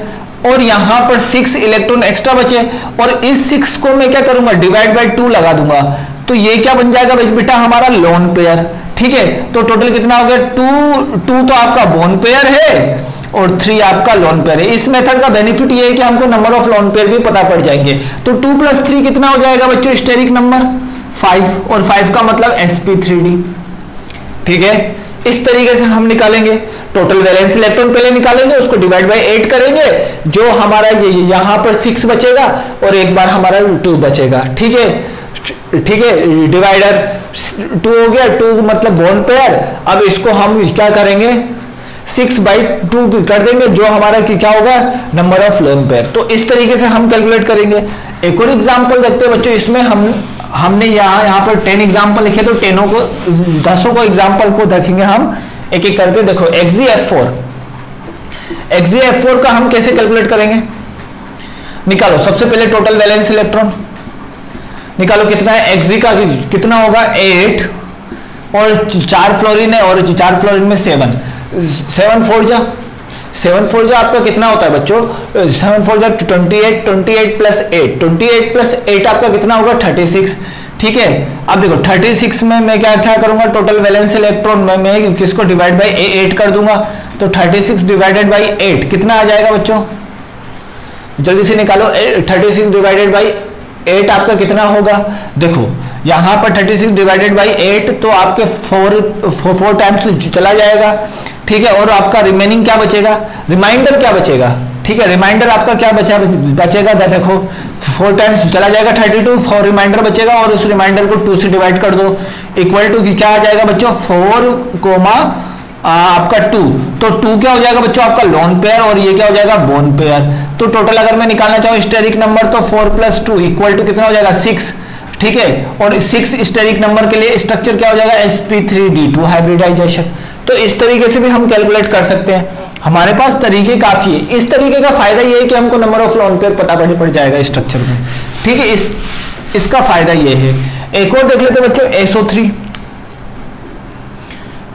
और यहाँ पर सिक्स इलेक्ट्रॉन एक्स्ट्रा बचे। और इस सिक्स को मैं क्या करूँगा? डिवाइड बाई टू लगा दूँगा। तो ये क्या बन जाएगा बेटा? हमारा लोन पेयर ठीक है तो टोटल कितना हो गया? टू टू तो आपका बोन पेयर है और थ्री आपका लोन पेयर है। इस मेथड का बेनिफिट ये है कि हमको नंबर ऑफ़ लोन पेयर भी पता पड़ जाएँगे। तो टू प्लस थ्री कितना हो जाएगा बच्चों स्टेरिक नंबर फाइव और फाइव का मतलब एसपी थ्री डी ठीक है? इस तरीके से हम निकालेंगे। टोटल वैलेंस इलेक्ट्रॉन पहले निकालेंगे, उसको डिवाइड बाय एट करेंगे। जो हमारा ये यहाँ पर सिक्स बचेगा और एक बार हमारा टू बचेगा। ठीक है? ठीक है डिवाइडर टू हो गया टू मतलब बोन पेयर अब इसको हम क्या करेंगे? सिक्स बाई टू कर देंगे, जो हमारा कि क्या होगा? नंबर ऑफ़ लोन पेयर तो इस तरीके से हम कैलकुलेट करेंगे. एक और एग्ज़ाम्पल देखते हैं बच्चों, इसमें हम, हमने यहाँ यहाँ पर टेन एग्ज़ाम्पल लिखे तो टेनों को, दसों को एग्ज़ाम्पल को देखेंगे हम. एक एक करके देखो X E F four X E F four का हम कैसे कैलकुलेट करेंगे? निकालो, सबसे पहले टोटल बैलेंस इलेक्ट्रॉन निकालो कितना है? एक्जी का कितना होगा? एट और चार फ्लोरिन है, और चार फ्लोरिन में सेवन सेवन फोर जा सेवन फोर जा आपका कितना होता है बच्चों? सेवन फोर जा twenty eight twenty eight plus eight twenty eight plus eight आपका कितना होगा? थर्टी सिक्स ठीक है? अब देखो 36 में मैं क्या क्या करूँगा? टोटल वैलेंस इलेक्ट्रॉन में मैं किसको डिवाइड बाई एट कर दूँगा? तो 36 डिवाइडेड बाई एट कितना आ जाएगा बच्चों? जल्दी से निकालो। 36 डिवाइडेड बाई एट आपका कितना होगा? देखो, यहाँ पर 36 डिवाइडेड बाई एट तो आपके फोर फोर टाइम्स चला जाएगा, ठीक है? और आपका रिमेनिंग क्या बचेगा? रिमाइंडर क्या बचेगा? ठीक है रिमाइंडर आपका क्या बचा, बचेगा? देखो फोर टाइम्स चला जाएगा थर्टी टू फोर रिमाइंडर बचेगा और उस रिमाइंडर को टू से डिवाइड कर दो इक्वल टू क्या आ जाएगा बच्चों? फोर कोमा आपका टू तो टू क्या हो जाएगा बच्चों? आपका लोन पेयर और ये क्या हो जाएगा? बोन पेयर तो टोटल अगर मैं निकालना चाहूँ स्टेरिक नंबर तो four plus two equal to कितना हो जाएगा? सिक्स ठीक है? और सिक्स स्टेरिक नंबर के लिए स्ट्रक्चर क्या हो जाएगा? Sp3d2 हाइब्रिडाइजेशन तो इस तरीके से भी हम कैलकुलेट कर सकते हैं। हमारे पास तरीके काफ़ी है। इस तरीके का फ़ायदा ये है कि हमको नंबर ऑफ़ लोन पेयर पता पड़ पड़ जाएगा स्ट्रक्चर में। ठीक है? इस, इसका फ़ायदा ये है। एक और देख लेते बच्चों एसओ थ्री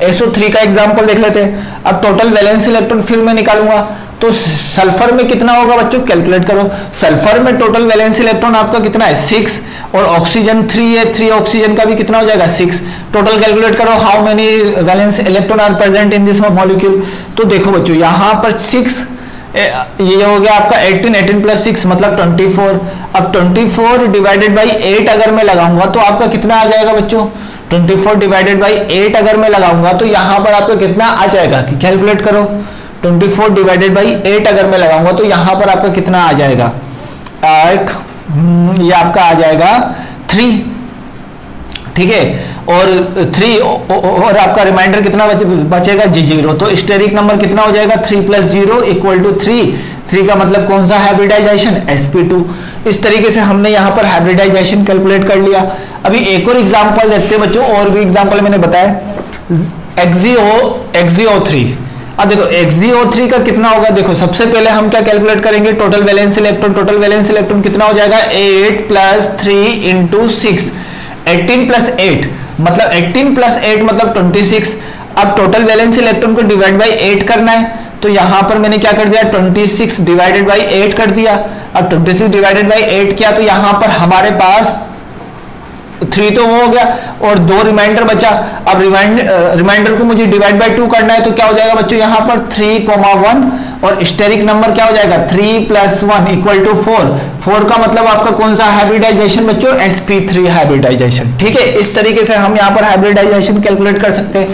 एसओ थ्री का एग्ज़ाम्पल देख लेते हैं। अब टोटल वैलेंस इलेक्ट्रॉन फिर मैं निकालूँगा। तो सल्फ़र में कितना होगा बच्चों? कैलकुलेट करो। सल्फ़र में टोटल वैलेंस इलेक्ट्रॉन आपका कितना है? सिक्स और ऑक्सीजन थ्री है। थ्री ऑक्सीजन का भी कितना हो जाएगा? सिक्स टोटल कैलकुलेट करो how many valence electron are present in this molecule तो देखो बच्चों, यहाँ पर सिक्स ये हो गया आपका 18 18 प्लस सिक्स मतलब 24 अब 24 डिवाइडेड बाई 8 अगर मैं लगाऊँगा तो आपका कितना आ जाएगा बच्चों? 24 डिवाइडेड बाई 8 अगर मैं लगाऊँगा तो यहाँ पर आपका कितना आ जाएगा? कि कैलकुलेट करो। 24 डिवाइडेड बाई 8 अगर मैं लगाऊँगा तो यहाँ पर आपका कितना आ जाएगा? एक हम्म, ये आपका आ जाएगा थ्री ठीक है? और थ्री और आपका रिमाइंडर कितना बचे, बचेगा? जी ज़ीरो। तो स्टेरिक नंबर कितना हो जाएगा? Three plus zero equal to three three का मतलब कौन सा? हाइब्रिडाइजेशन sp2 इस तरीके से हमने यहाँ पर हाइब्रिडाइजेशन कैलकुलेट कर लिया। अभी एक और एग्जांपल देखते हैं बच्चों और भी एग्जांपल मैंने बताया। एक्सियो एक्सियो थ्री अब देखो XgO3 का कितना होगा? देखो, सबसे पहले हम क्या कैलकुलेट करेंगे? Total valence electron total valence electron कितना हो जाएगा? 8 plus three into six eighteen plus eight मतलब 18 प्लस एट मतलब 26 अब टोटल वैलेंस इलेक्ट्रॉन को डिवाइड बाई एट करना है तो यहाँ पर मैंने क्या कर दिया? 26 डिवाइडेड बाई एट कर दिया। अब 26 डिवाइडेड बाई एट किया तो यहाँ पर हमारे पास थ्री तो वो हो गया और दो रिमाइंडर बचा। अब रिमाइंडर रिमाइंडर को मुझे डिवाइड बाय टू करना है तो क्या हो जाएगा बच्चों? यहाँ पर थ्री कोमा वन और स्टेरिक नंबर क्या हो जाएगा? Three plus one equal to four four का मतलब आपका कौन सा हाइब्रिडाइजेशन बच्चों? एसपी थ्री हाइब्रिडाइजेशन ठीक है? इस तरीके से हम यहाँ पर हाइब्रिडाइजेशन कैलकुलेट कर सकते हैं।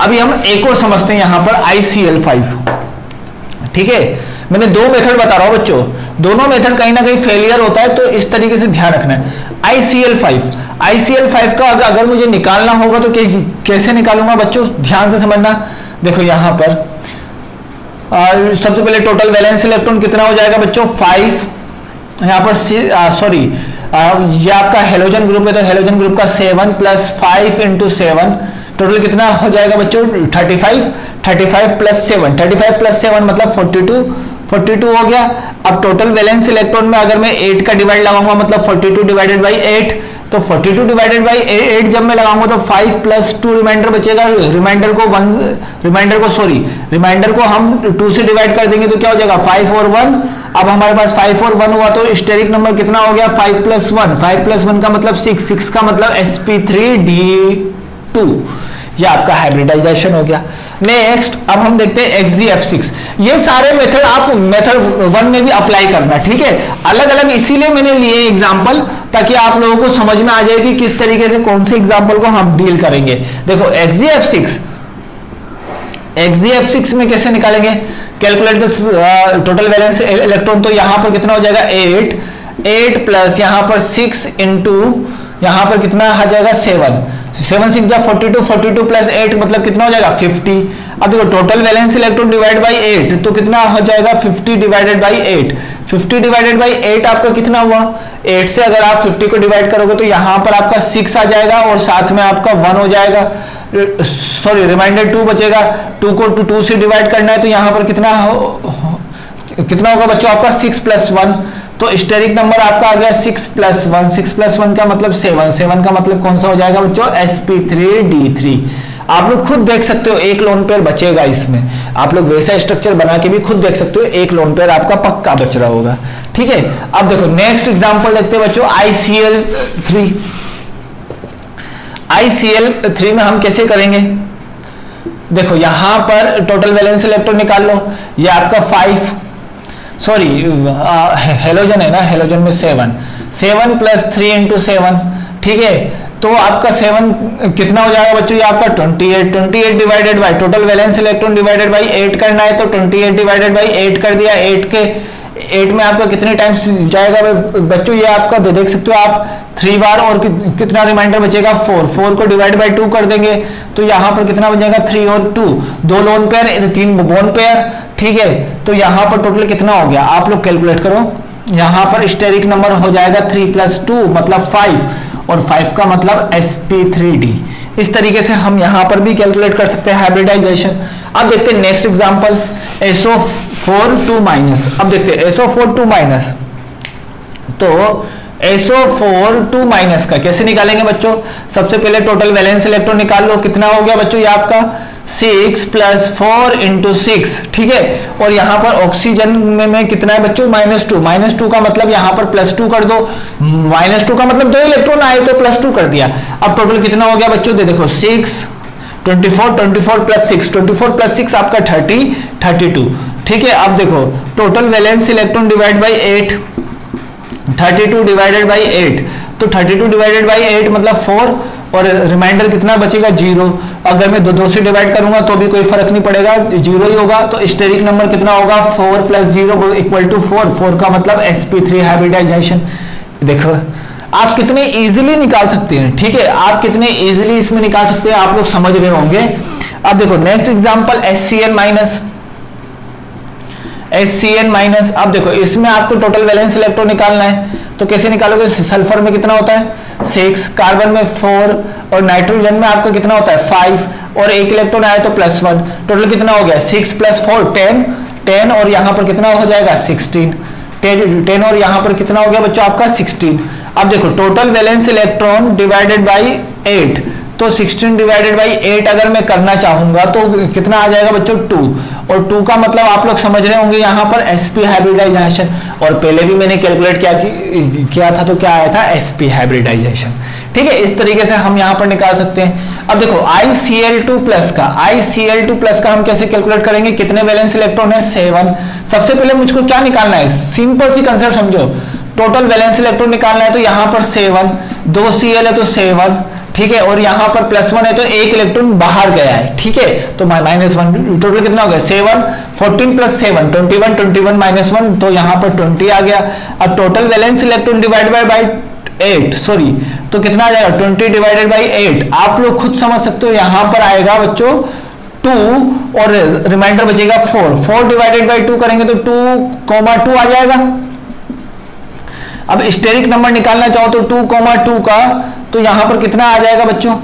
अभी हम एक और समझते हैं यहाँ पर आईसीएल फाइव ठीक है? मैंने दो मेथड बता रहा हूँ बच्चों। दोनों मेथड कहीं ना कहीं फेलियर होता है तो इस तरीके से ध्यान रखना है। ICL5 ICl 5 का अगर मुझे निकालना होगा तो कैसे निकालूँगा बच्चों? ध्यान से समझना। देखो यहाँ पर। सबसे पहले टोटल वैलेंस इलेक्ट्रॉन कितना हो जाएगा बच्चों? फाइव यहाँ पर सॉरी ये आपका हेलोजन ग्रुप है तो हेलोजन ग्रुप का seven plus five into seven total कितना हो जाएगा बच्चों? Thirty five thirty five plus seven thirty five plus seven मतलब फोर्टी टू फोर्टी टू हो गया। अब टोटल वैलेंस इलेक्ट्रॉन में अगर मैं एट का डिवाइड लगाऊँगा मतलब forty two divided by eight तो 42 डिवाइडेड बाई एट जब मैं लगाऊँगा तो 5 प्लस टू रिमाइंडर बचेगा। रिमाइंडर को वन रिमाइंडर को सॉरी रिमाइंडर को हम टू से डिवाइड कर देंगे तो क्या हो जाएगा? 5 और 1 अब हमारे पास 5 और 1 हुआ तो स्टेरिक नंबर कितना हो गया? 5 plus one five plus one का मतलब 6 6 का मतलब sp3d2 ये आपका हाइब्रिडाइजेशन हो गया। नेक्स्ट अब हम देखते हैं एक्जीएफ ये सारे मेथड आप मेथड वन में भी अप्लाई करना, ठीक है? अलग अलग इसीलिए मैंने लिए एग्जांपल ताकि आप लोगों को समझ में आ जाए कि किस तरीके से कौन से एग्जांपल को हम डील करेंगे। देखो एक्जीएफ सिक्स एक्जीएफ सिक्स में कैसे निकालेंगे? Calculate the total valence electron तो यहाँ पर कितना हो जाएगा? एट एट प्लस यहाँ पर सिक्स इंटू यहाँ पर कितना आ जाएगा? सेवन सेवन सिक्स जा forty two forty two plus eight मतलब कितना हो जाएगा? फिफ्टी। अब देखो total valence electron divide by eight तो कितना हो जाएगा? Fifty divided by eight fifty divided by eight आपका कितना हुआ? एट से अगर आप फिफ्टी को डिवाइड करोगे तो यहाँ पर आपका सिक्स आ जाएगा और साथ में आपका वन हो जाएगा। सॉरी रिमाइंडर टू बचेगा। टू को टू टू से डिवाइड करना है तो यहाँ पर कितना हो, कितना होगा बच्चों? आपका सिक्स प्लस वन तो स्टेरिक नंबर आपका आ गया six plus one six plus one का मतलब सेवन सेवन का मतलब कौन सा हो जाएगा बच्चों? S P three D three आप लोग खुद देख सकते हो, एक लोन पेयर बचेगा इसमें। आप लोग वैसा स्ट्रक्चर बना के भी खुद देख सकते हो, एक लोन पेयर आपका पक्का बच रहा होगा। ठीक है? अब देखो नेक्स्ट एग्जांपल देखते हैं बच्चों आईसीएल थ्री आईसीएल थ्री में हम कैसे करेंगे? देखो, यहाँ पर टोटल वैलेंस इलेक्ट्रॉन निकाल लो। ये आपका फाइव सॉरी हेलोजन है ना? हेलोजन में seven seven plus three into seven ठीक है? तो आपका सेवन कितना हो जाएगा बच्चों? ये आपका twenty eight twenty eight divided by total valence electron divided by eight करना है तो twenty eight divided by eight कर दिया एट के. एट में आपका कितने टाइम्स जाएगा बच्चों? ये आपका देख सकते हो आप थ्री बार और कि, कितना रिमाइंडर बचेगा? फोर फोर को डिवाइड बाई टू कर देंगे तो यहाँ पर कितना बचेगा थ्री और टू दो लोन पेयर तीन बोन पेयर ठीक है? तो यहाँ पर टोटल कितना हो गया? आप लोग कैलकुलेट करो। यहाँ पर स्टेरिक नंबर हो जाएगा थ्री प्लस टू मतलब फाइव और फाइव का मतलब sp3d इस तरीके से हम यहाँ पर भी कैलकुलेट कर सकते हैं हाइब्रिडाइजेशन अब देखते हैं नेक्स्ट एग्जांपल SO4 2 माइनस अब देखते हैं SO4 2 माइनस तो SO4 2 माइनस का। कैसे निकालेंगे बच्चों? सबसे पहले टोटल वैलेंस इलेक्ट्रॉन निकाल लो। कितना हो गया बच्चों ये आपका? Six plus four into six ठीक है? और यहाँ पर ऑक्सीजन में, में कितना है बच्चों? माइनस टू माइनस टू का मतलब यहाँ पर प्लस टू कर दो। माइनस टू का मतलब दो इलेक्ट्रॉन आए तो प्लस टू कर दिया। अब टोटल कितना हो गया बच्चों? दे देखो six twenty four twenty four plus six twenty four plus six आपका थर्टी थर्टी टू ठीक है? अब देखो total valence electron divide by eight thirty two divided by eight. तो thirty two divided by eight मतलब फोर, और reminder कितना बचेगा? ज़ीरो। अगर मैं दो दो से डिवाइड करूँगा तो भी कोई फ़र्क नहीं पड़ेगा, ज़ीरो ही होगा। तो स्टेरिक नंबर कितना होगा? Four plus zero equal to four. Four का मतलब एसपी थ्री हाइब्रिडाइजेशन देखो, आप कितने इजीली निकाल सकते हैं, ठीक है? आप कितने इजीली इसमें निकाल सकते हैं, आप लोग समझ रहे होंगे। अब देखो next example S C N minus S C N minus अब देखो, इसमें आपको टोटल वैलेंस इलेक्ट्रॉन निकालना है तो कैसे निकालोगे? सल्फ़र में कितना होता है? सिक्स कार्बन में फोर और नाइट्रोजन में आपका कितना होता है? फाइव और एक इलेक्ट्रॉन आया तो प्लस वन टोटल कितना हो गया? Six plus four ten ten और यहाँ पर कितना हो जाएगा? सिक्सटीन टेन टेन और यहाँ पर कितना हो गया बच्चों आपका? सिक्सटीन अब देखो total valence electron divided by eight तो 16 डिवाइडेड बाई 8 अगर मैं करना चाहूँगा तो कितना आ जाएगा बच्चों? 2 और 2 का मतलब आप लोग समझ रहे होंगे, यहाँ पर sp हाइब्रिडाइजेशन और पहले भी मैंने कैलकुलेट किया कि, किया था तो क्या आया था? Sp हाइब्रिडाइजेशन ठीक है, इस तरीके से हम यहाँ पर निकाल सकते हैं। अब देखो ICl2 प्लस का ICl2 प्लस का हम कैसे कैलकुलेट करेंगे? कितने वैलेंस इलेक्ट्रॉन है? सेवन सबसे पहले मुझको क्या निकालना है? सिंपल सी कंसेप्ट समझो। टोटल वैलेंस इलेक्ट्रॉन निकालना है तो यहाँ पर सेवन दो Cl है तो सेवन ठीक है, और यहाँ पर प्लस वन है तो एक इलेक्ट्रॉन बाहर गया है, ठीक है? तो माइनस वन टोटल कितना हो गया? Seven fourteen plus seven twenty one twenty one minus one तो यहाँ पर ट्वेंटी आ गया। अब total valence electron divide by by eight sorry तो कितना आ जाएगा? ट्वेंटी डिवाइडेड बाई एट आप लोग खुद समझ सकते हो, यहाँ पर आएगा बच्चों टू और रिमाइंडर बचेगा four four divided by two करेंगे तो टू कॉमा टू आ जाएगा। अब स्टेरिक नंबर निकालना चाहो तो टू कॉमा टू का तो यहाँ पर कितना आ जाएगा बच्चों?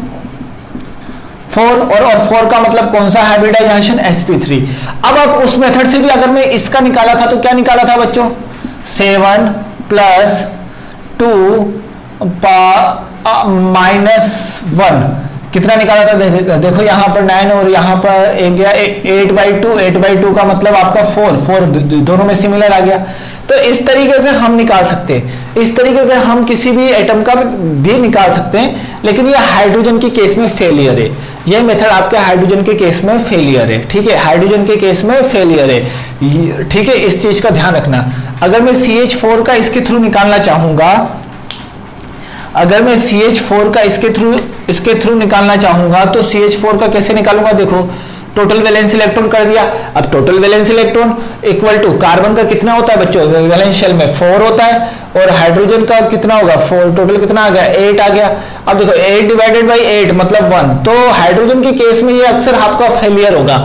फोर और और फोर का मतलब कौन सा हाइब्रिडाइजेशन sp3 अब अब उस मेथड से भी अगर मैं इसका निकाला था तो क्या निकाला था बच्चों? Seven plus two minus one कितना निकाला था? दे, देखो यहाँ पर नाइन और यहाँ पर एक गया eight by two eight by two का मतलब आपका फोर फोर दोनों में सिमिलर आ गया। तो इस तरीके से हम निकाल सकते हैं। इस तरीके से हम किसी भी एटम का भी निकाल सकते हैं, लेकिन ये हाइड्रोजन के केस में फेलियर है। ये मेथड आपके हाइड्रोजन के केस में फेलियर है, ठीक है? हाइड्रोजन के केस में फेलियर है। ठीक है? इस चीज़ का ध्यान रखना। अगर मैं सी एच फोर का इसके थ्रू निकालना चाहूँगा, अगर मैं सी एच फोर का इसके थ्रू इसके थ्रू निकालना चाहूँगा तो सी एच फोर का कैसे निकालूँगा? देखो टोटल वैलेंस इलेक्ट्रॉन कर दिया। अब total valence electron equal to carbon का कितना होता है बच्चों? वैलेंस शेल में फोर होता है और हाइड्रोजन का कितना होगा? फोर टोटल कितना आ गया? एट आ गया। अब देखो एट डिवाइडेड बाई एट मतलब वन तो हाइड्रोजन के केस में ये अक्सर आपका फेलियर होगा।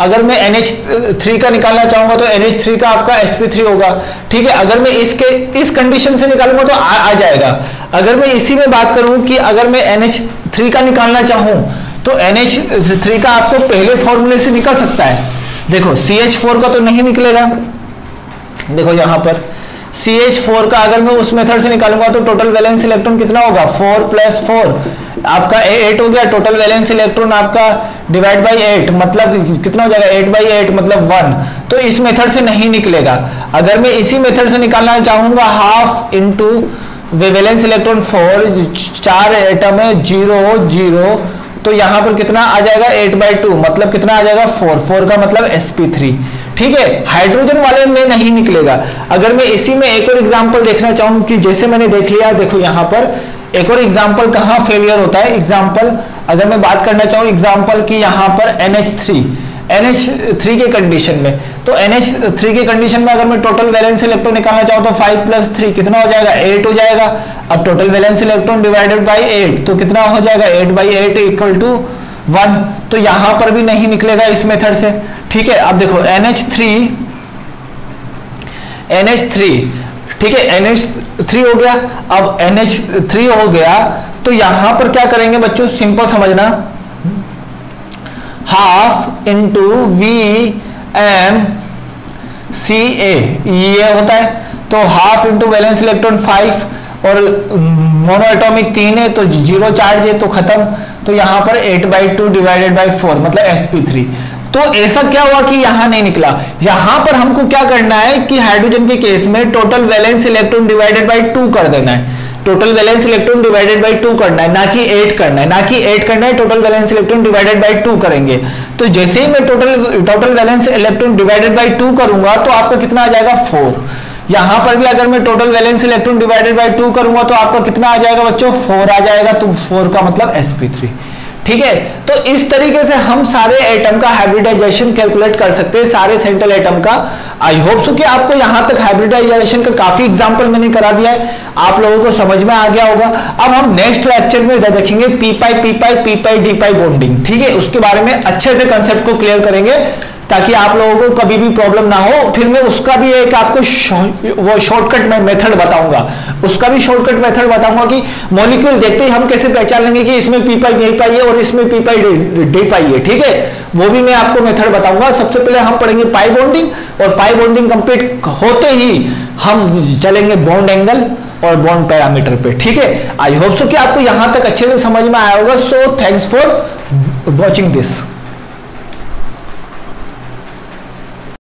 अगर मैं NH3 का निकालना चाहूँगा तो NH3 का आपका sp3 होगा। ठीक है? अगर मैं इसके इस कंडीशन से निकालूँगा तो आ, आ जाएगा। अगर मैं इसी में बात करूँ कि अगर मैं NH3 का निकालना चाहूँ तो NH3 का आपको पहले फॉर्मूले से निकल सकता है। देखो CH4 का तो नहीं निकलेगा। देखो यहाँ पर CH4 का अगर मैं उस मेथड से निकालूँगा तो टोटल वैलेंस इलेक्ट्रॉन कितना होगा? फोर प्लस फोर आपका एट हो गया टोटल वैलेंस इलेक्ट्रॉन आपका डिवाइड बाई एट मतलब कितना हो जाएगा? एट बाई एट मतलब वन तो इस मेथड से नहीं निकलेगा। अगर मैं इसी मेथड से निकालना चाहूँगा half into valence electron four चार एटम है ज़ीरो ज़ीरो तो यहाँ पर कितना आ जाएगा एट बाई टू मतलब कितना आ जाएगा फोर फोर का मतलब sp3 ठीक है? हाइड्रोजन वाले में नहीं निकलेगा। अगर मैं इसी में एक और एग्जांपल देखना चाहूँ कि जैसे मैंने देख लिया, देखो यहाँ पर एक और एग्जांपल कहाँ फेलियर होता है? एग्ज़ाम्पल अगर मैं बात करना चाहूँ एग्ज़ाम्पल की यहाँ पर NH3 NH3 के कंडीशन में। तो NH3 के कंडीशन में अगर मैं टोटल वैलेंस इलेक्ट्रॉन निकालना चाहूँ तो 5 प्लस थ्री कितना हो जाएगा? 8 हो जाएगा। अब total valence electron divided by 8 तो कितना हो जाएगा? 8 by eight equal to one तो यहाँ पर भी नहीं निकलेगा इस मेथड से। ठीक है, अब देखो NH3 NH3 ठीक है NH3 हो गया। अब NH3 हो गया तो यहाँ पर क्या करेंगे बच्चों? सिंपल समझना। Half into V M C A ये होता है तो half into valence electron five और मोनोएटॉमिक तीन है तो ज़ीरो चार्ज है तो खत्म तो यहाँ पर eight by two divided by four मतलब sp3 तो ऐसा क्या हुआ कि यहाँ नहीं निकला? यहाँ पर हमको क्या करना है कि हाइड्रोजन के केस में total valence electron divided by two कर देना है। Total balance electron divided by two करना है, ना कि एट करना है। ना कि एट करना है total balance electron divided by two करेंगे। तो जैसे ही मैं total total balance electron divided by two करूँगा तो आपका कितना आ जाएगा? फोर यहाँ पर भी अगर मैं total balance electron divided by two करूँगा तो आपका कितना आ जाएगा बच्चों? फोर आ जाएगा। तो फोर का मतलब sp3 ठीक है? तो इस तरीके से हम सारे एटम का हाइब्रिडाइजेशन कैलकुलेट कर सकते हैं, सारे सेंट्रल एटम का। आई होप सो कि आपको यहाँ तक हाइब्रिडाइजेशन का काफ़ी एग्जांपल मैंने करा दिया है। आप लोगों को समझ में आ गया होगा। अब हम नेक्स्ट लेक्चर में देखेंगे P pi P pi P pi D pi bonding ठीक है? उसके बारे में अच्छे से कंसेप्ट को क्लियर करेंगे। ताकि आप लोगों को कभी भी प्रॉब्लम ना हो। फिर मैं उसका भी एक आपको वो शॉर्टकट में मेथड बताऊँगा। उसका भी शॉर्टकट मेथड बताऊँगा कि मॉलिक्यूल देखते ही हम कैसे पहचान लेंगे कि इसमें पी पाई नहीं पाई है और इसमें पी पाई डी पाई है, ठीक है? वो भी मैं आपको मेथड बताऊँगा। सबसे पहले हम पढ़ेंगे पाई बॉन्डिंग और पाई बॉन्डिंग कंप्लीट होते ही हम चलेंगे बॉन्ड एंगल और बॉन्ड पैरामीटर पे, ठीक है? आई होप सो कि आपको यहाँ तक अच्छे से समझ में आया होगा। So thanks for watching this